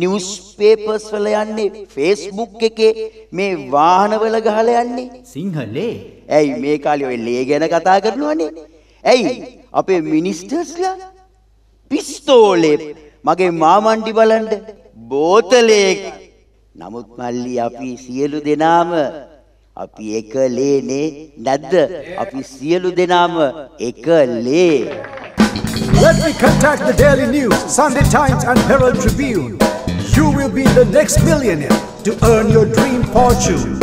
Newspapers වල යන්නේ Facebook එකේ මේ වාහනවල ගහලා යන්නේ සිංහලේ ඇයි මේ කාලේ ඔය ලේ ගැන කතා කරනවනේ ඇයි අපේ මිනිස්ටර්ස්ලා පිස්තෝලේ මගේ මාමණ්ඩි බලන්න බෝතලේ නමුත් මල්ලි අපි සියලු දෙනාම අපි එක ලේනේ නැද්ද අපි සියලු දෙනාම එක ලේ Let me contact the Daily News, Sunday Times, and Herald Tribune. You will be the next millionaire to earn your dream fortune.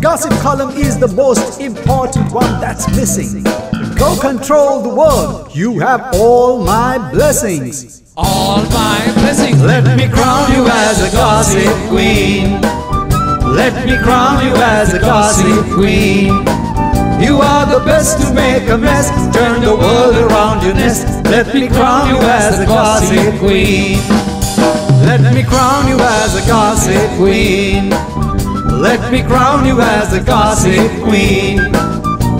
Gossip column is the most important one that's missing. Go control the world. You have all my blessings. All my blessings. Let me crown you as a gossip queen. Let me crown you as a gossip queen. You are the best to make a mess, turn the world around your nest. Let me crown you as a gossip queen. Let me crown you as a gossip queen. Let me crown you as a gossip queen.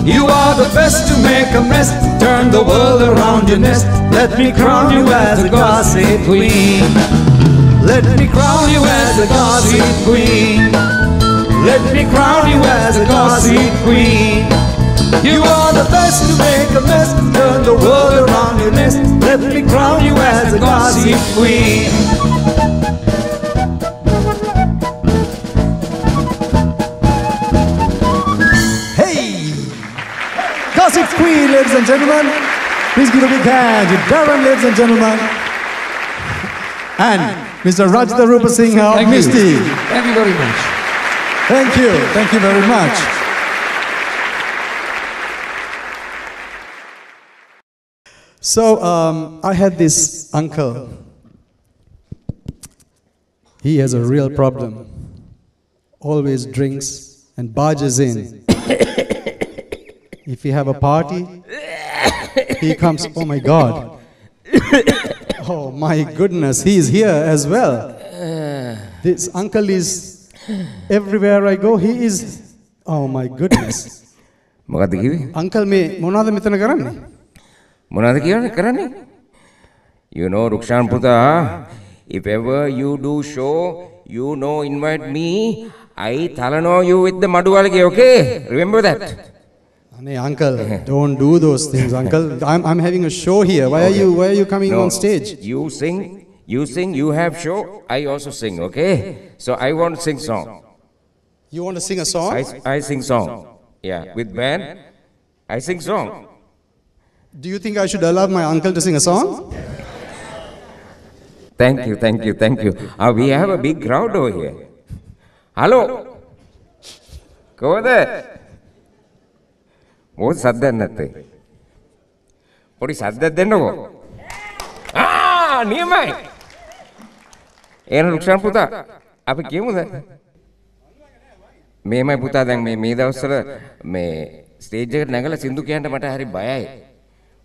You are the best to make a mess, turn the world around your nest. Let me crown you as a gossip queen. Let me crown you as a gossip queen. Let me crown you as a gossip queen. You are the best to make a mess, turn the world around your nest. Let me crown you as a gossip queen. Ladies and gentlemen. Please give a big hand to Darren, ladies and gentlemen. And Mr. Rajitha Rupesinghe of Thank you. Misty. Thank you very much. Thank you. Thank you very much. So um, I had this uncle. He has a real problem. Always drinks and barges in. if we have a party, he comes. Oh my God. Oh my goodness, he is here as well. This uncle is everywhere I go. He is. Oh my goodness. මොකද කිව්වේ? Uncle මේ මොනවද මෙතන කරන්නේ? මොනවද කියන්නේ කරන්නේ? You know, Rukshan Puta, if ever you do show, you know, invite me. I talano you with the Madualage, okay? Remember that. Hey, uncle, don't do those things, uncle. I'm, I'm having a show here. Why are you why are you coming no, on stage? You sing, you sing, you have show. I also sing, okay? So I want to sing song. You want to sing a song? I, I sing song. Yeah, with band, I sing song. Do you think I should allow my uncle to sing a song? Thank you, thank you, thank you. Uh, we have a big crowd over here. Hello. Go there. මොකද සද්දයක් නැත්තේ? පොඩි සද්දයක් දෙන්නකෝ. ආ නියමයි. එහෙනම් රුක්ෂාන් පුතා අපි කියමුද? මේමයි පුතා දැන් මේ මේ දවස්වල මේ ස්ටේජ් එකට නැගලා සින්දු කියන්න මට හරි බයයි.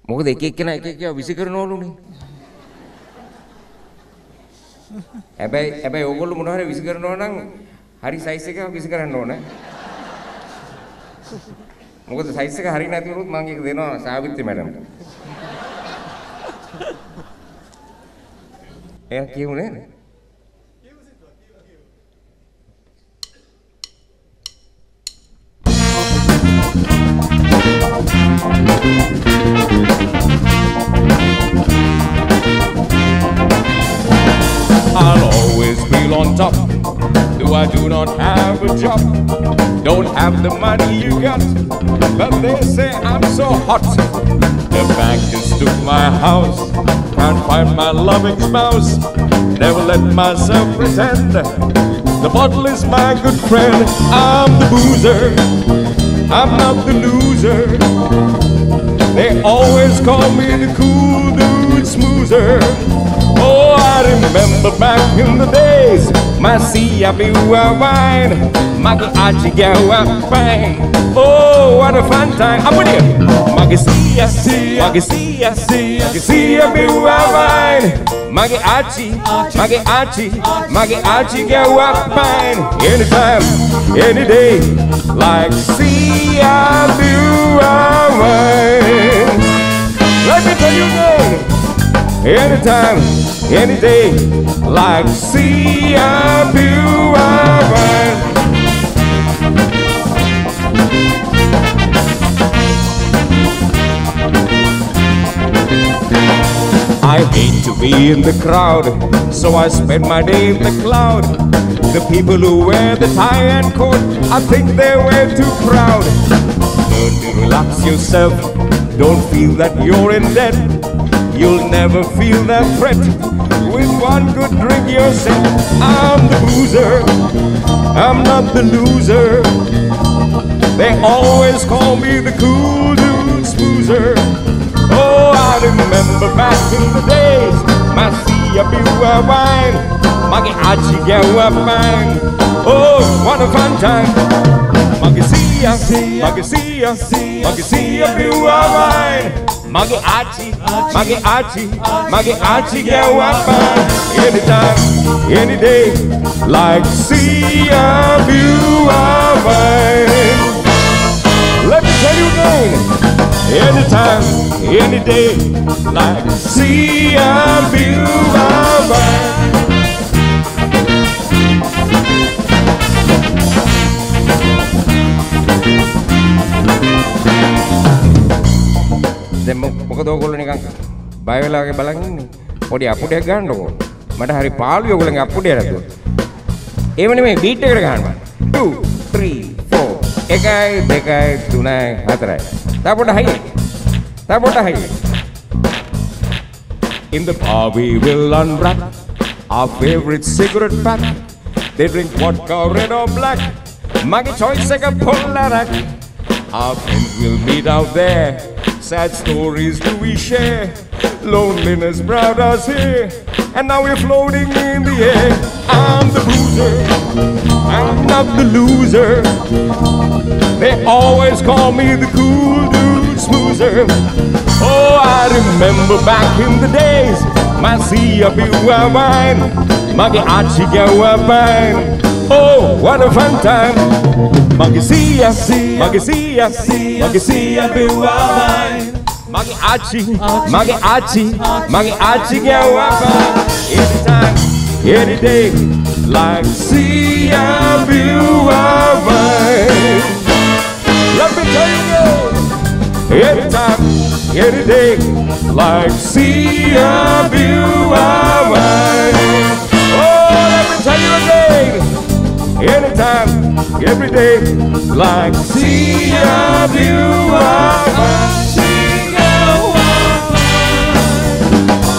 මොකද එක එක්කෙනා එක එක්කව විසි කරනවලුනේ. හැබැයි හැබැයි ඕගොල්ලෝ මොනවා හරි විසි කරනවා නම් හරි සයිස් එකක් විසි කරන්න ඕන. මොකද සයිස් එක හරි නැති වුණොත් මම ඒක දෙනවා සාවිත්‍රි මැඩම්ට. එයා කියුනේ නේද? I'll always feel on top. I do not have a job, don't have the money you got, but they say I'm so hot. The bank just took my house, can't find my loving spouse. Never let myself pretend. The bottle is my good friend. I'm the boozer, I'm not the loser. They always call me the cool dude smoozer. Oh, I remember back in the days, my CIBUA wine, Magi Achigawa fine. Oh, what a fun time. I'm with you. Magi Sia, Magi Sia, Magi CIBUA wine, Magi Achi, Magi Achi, Magi Achigawa fine. Anytime, any day, like CIBUA wine. Let me tell you again. Anytime, any day, like see a I hate to be in the crowd, so I spend my day in the cloud. The people who wear the tie and coat, I think they're way too proud. Learn to relax yourself, don't feel that you're in debt. You'll never feel that threat. With one good drink you're yourself, I'm the boozer, I'm not the loser. They always call me the cool dude smoozer. Oh, I remember back in the days, my Sia wine, Magi Achigawa fine. Oh, what a fun time. Magi Sia, Magi Sia, Magi Sia wine. Magi Achi, Magi Achi, Magi Achigawa fine. Anytime, any day, like Sia wine. Let me tell you again. Anytime, any day, like see a view of බය වෙලා වගේ බලන් ඉන්නේ. පොඩි අපුඩයක් ගන්නකො. මට හරි පාළුයි ඕගොල්ලන්ගේ අපුඩය නැතුව. ඒව නෙමෙයි බීට් එකට ගහන්න. 2 3 4 එකයි දෙකයි තුනයි හතරයි. තව පොඩ හයිය. තව පොඩ හයිය. In the bar we will unwrap our favorite cigarette pack. They drink vodka, red or black. මගේ choice එක පොල්ලරක්. Our friends will meet out there. Sad stories do we share. Loneliness brought us here. And now we're floating in the air. I'm the boozer. I'm not the loser. They always call me the cool dude smoozer. Oh, I remember back in the days. My Sia wine. Magi Achigawa fine. Oh, what a fun time. Magi Sia, Magi Sia, Magi Sia wine. Magi Achi, Magi Achi, Magi Achi Gawapa. Anytime, any day, like see a view of Let me tell you, anytime, any day, like see a view of Oh, let me tell you again, anytime, every day, like see a view of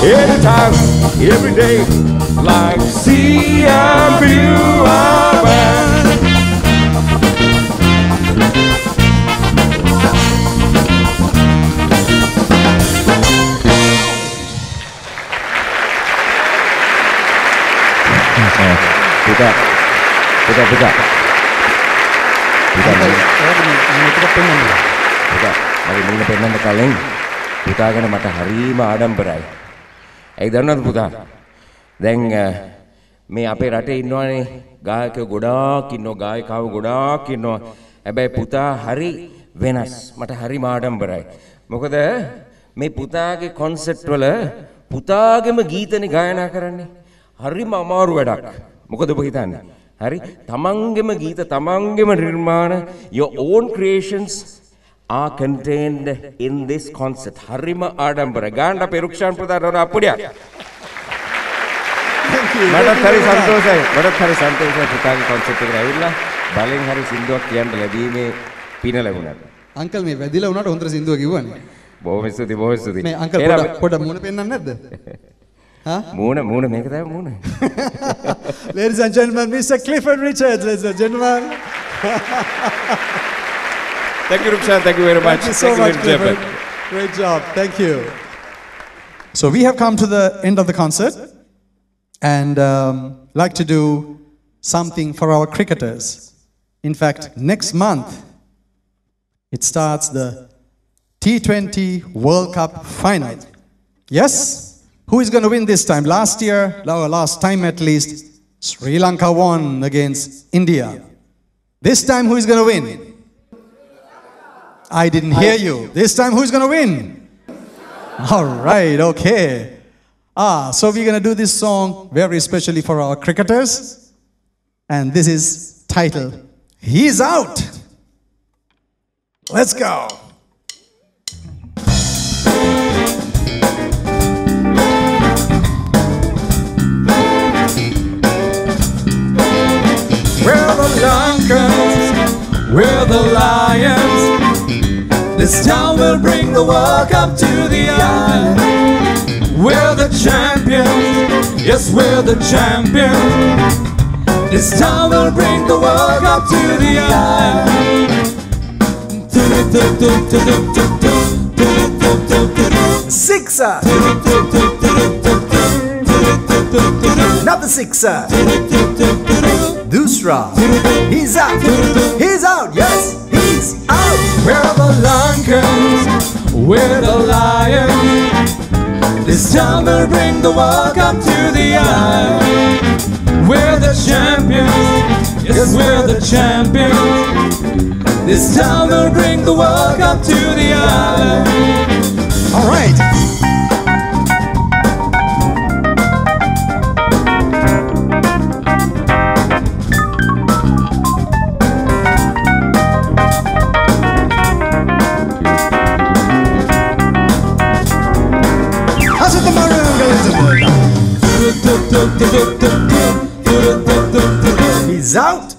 Anytime, every day, like see a view of Buka, buka, buka. Buka, buka. මගේ මුණ පෙන්වන්න කලින් පුතා ගැන මට හරීම ආඩම්බරයි. ඇයි දන්නවද පුතා? දැන් මේ අපේ රටේ ඉන්නවනේ ගායකයෝ ගොඩාක් ඉන්නවා ගායිකාවෝ ගොඩාක් ඉන්නවා. හැබැයි පුතා හරි වෙනස්. මට හරි ආඩම්බරයි. මොකද මේ පුතාගේ කොන්සර්ට් වල පුතාගේම ගීතනේ ගායනා කරන්නේ. හරිම අමාරු වැඩක්. මොකද ඔබ හිතන්නේ? හරි තමන්ගේම ගීත තමන්ගේම නිර්මාණ your own creations are contained in this concert. හරිම ආඩම්බරයි. ගාන්න අපේ රුක්ෂාන් ප්‍රධාන අප්පුඩියක්. මටත් හරි සන්තෝෂයි. මටත් හරි සන්තෝෂයි පුතාගේ කොන්සර්ට් එකට ඇවිල්ලා බලෙන් හරි සින්දුවක් කියන්න ලැබීමේ පින ලැබුණා. අංකල් මේ වැදිලා වුණාට හොඳට සින්දුව කිව්වනේ. බොහොම ස්තුතියි බොහොම ස්තුතියි. මේ අංකල් පොඩ පොඩ මුණ පෙන්නන්නේ නැද්ද? മൂന്ന് മൂന്ന് മേഘതായ മൂന്ന് Ladies and gentlemen, Mr. Clifford Richards, ladies and gentlemen. Thank you, Rukshan. Thank you very much. Thank you so Thank much, you Clifford. Great job. Thank you. So we have come to the end of the concert and um, like to do something for our cricketers. In fact, next month, it starts the T20 World Cup final. Yes? Who is going to win this time? Last year, or last time at least, Sri Lanka won against India. This time, who is going to win? I didn't hear you. This time, who is going to win? All right, okay. Ah, so we're going to do this song very especially for our cricketers. And this is titled He's Out. Let's go. We're the Lancers, we're the Lions. This town will bring the World Cup to the island. We're the champions, yes, we're the champions. This town will bring the World Cup to the island. Sixer. Uh, Another sixer. Doosra. He's out. He's out. Yes, he's out. We're the Lancers, we're the Lions. This time we'll bring the Cup to the island. We're the champions, yes, we're the champions. This time we'll bring the Cup to the island. All right. He's out.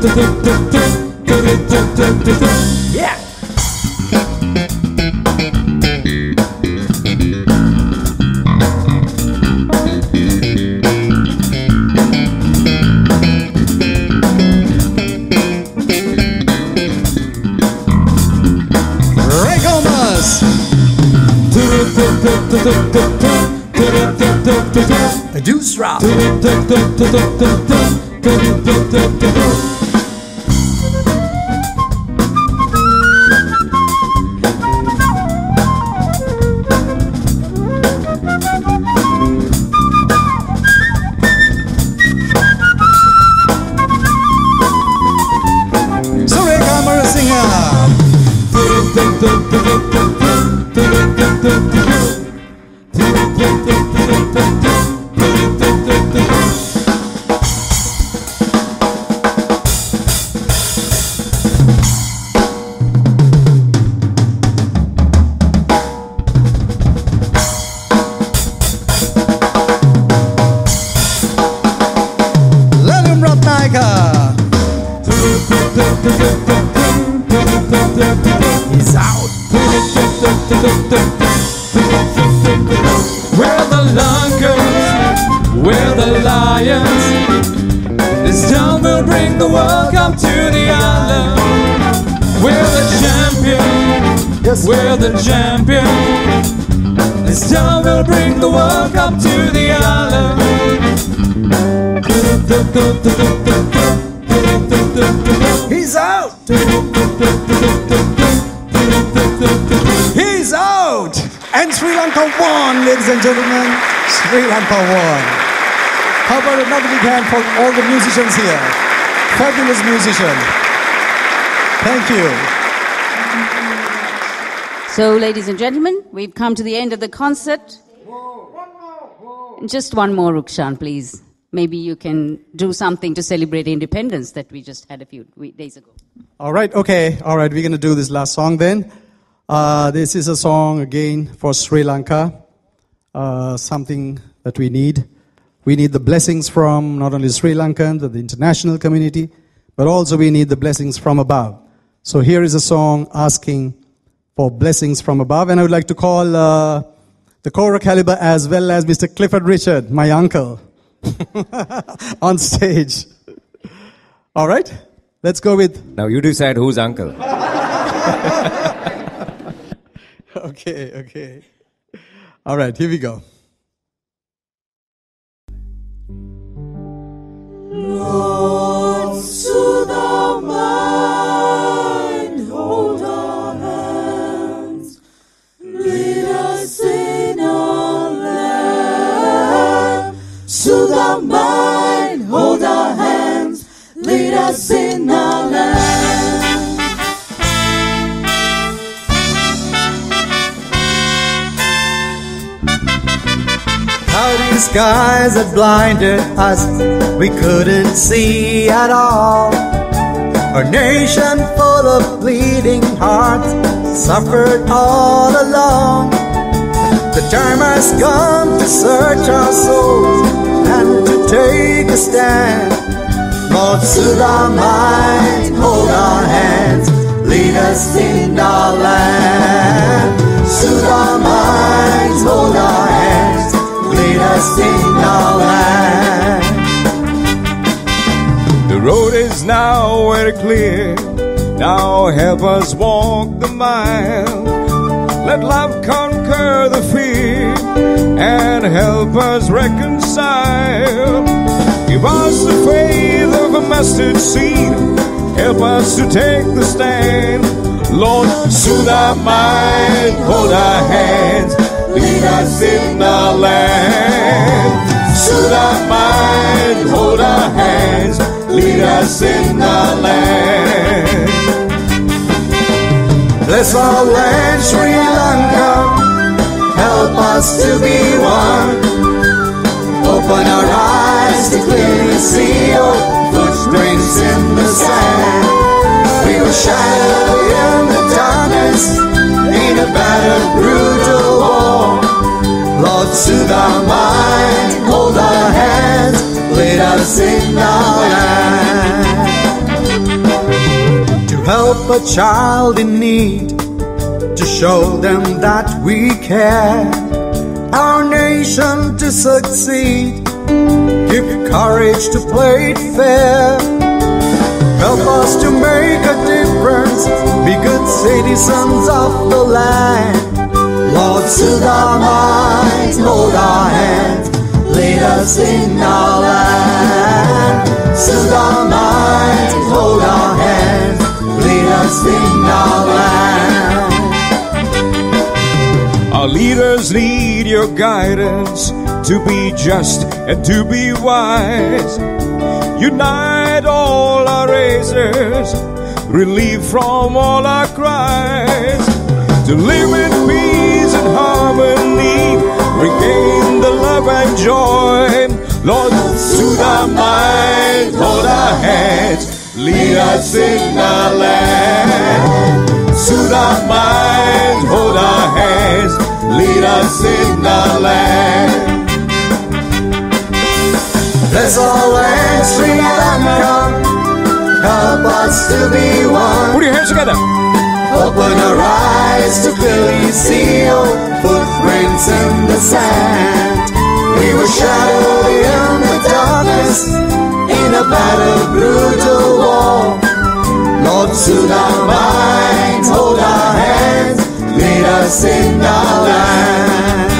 Yeah. A deuce round. Sri Lanka won. How about another big hand for all the musicians here? Fabulous musician. Thank you. So, ladies and gentlemen, we've come to the end of the concert. Just one more, Rukshan, please. Maybe you can do something to celebrate independence that we just had a few days ago. All right, okay, all right, we're going to do this last song then. Uh, this is a song again for Sri Lanka, uh, something that we need. We need the blessings from not only Sri Lankans, but the international community, but also we need the blessings from above. So here is a song asking for blessings from above, and I would like to call uh, the Choro Calibre as well as Mr. Clifford Richard, my uncle, on stage. All right, let's go with Now you decide who's uncle. okay, okay. All right, here we go. Lord, soothe our mind, hold our hands, lead us in our land. Soothe our mind, hold our hands, lead us in our land. Cloudy skies that blinded us, we couldn't see at all. A nation full of bleeding hearts suffered all along. The time has come to search our souls and to take a stand. Lord, soothe our minds, hold our hands, lead us in our land. Soothe our minds, hold our The road is now very clear. Now help us walk the mile. Let love conquer the fear and help us reconcile. Give us the faith of a mustard seed. Help us to take the stand. Lord, soothe our mind, hold our hands, lead us in our land. Soothe our mind, hold our hands, lead us in our land. Bless our land, Sri Lanka. Help us to be one. Open our eyes to clearly see your footprints in the sand. We will shadow in the darkness in a battered, brutal war. Lord, soothe our mind, hold our hands, lead us in our land. To help a child in need, to show them that we care. Our nation to succeed, give courage to play it fair. Help us to make a difference, be good citizens of the land. Lord, soothe our minds, hold our hands, Lead us in our land. Soothe our minds hold our hands. Lead us in our land. Our leaders need your guidance to be just and to be wise. Unite all our races, relieve from all our cries. To live in peace and harmony, regain the love and joy. Lord, soothe our minds, hold our hands, lead us in our land. Soothe our minds, hold our hands, lead us in our land. Bless our land, Sri Lanka. Help us to be one. Put your hands together. Open our eyes to clearly see your footprints in the sand. We were shadowed in the darkness in a battered, brutal war. Lord, soothe our minds, hold our hands, lead us in our land.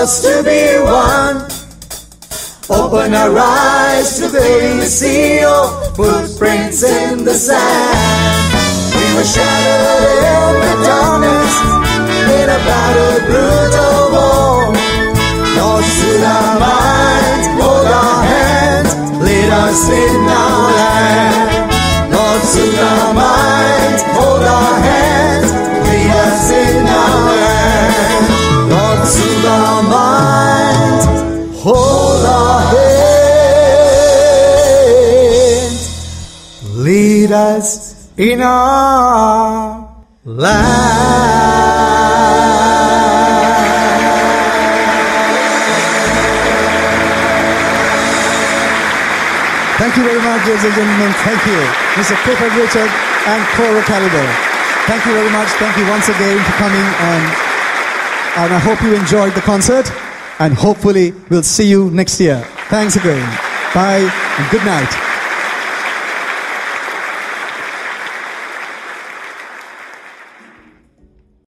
Us to be one. Open our eyes to the your footprints in the sand. We were shattered in the darkness in a battered, brutal war. Lord, soothe our minds, hold our hands, lead us in our land. Lord, soothe our minds, hold our hands, lead us in our life. Thank you very much, ladies and gentlemen. Thank you, Mr. Clifford Richard and Choro Calibre. Thank you very much. Thank you once again for coming, and, and I hope you enjoyed the concert. And hopefully, we'll see you next year. Thanks again. Bye and good night.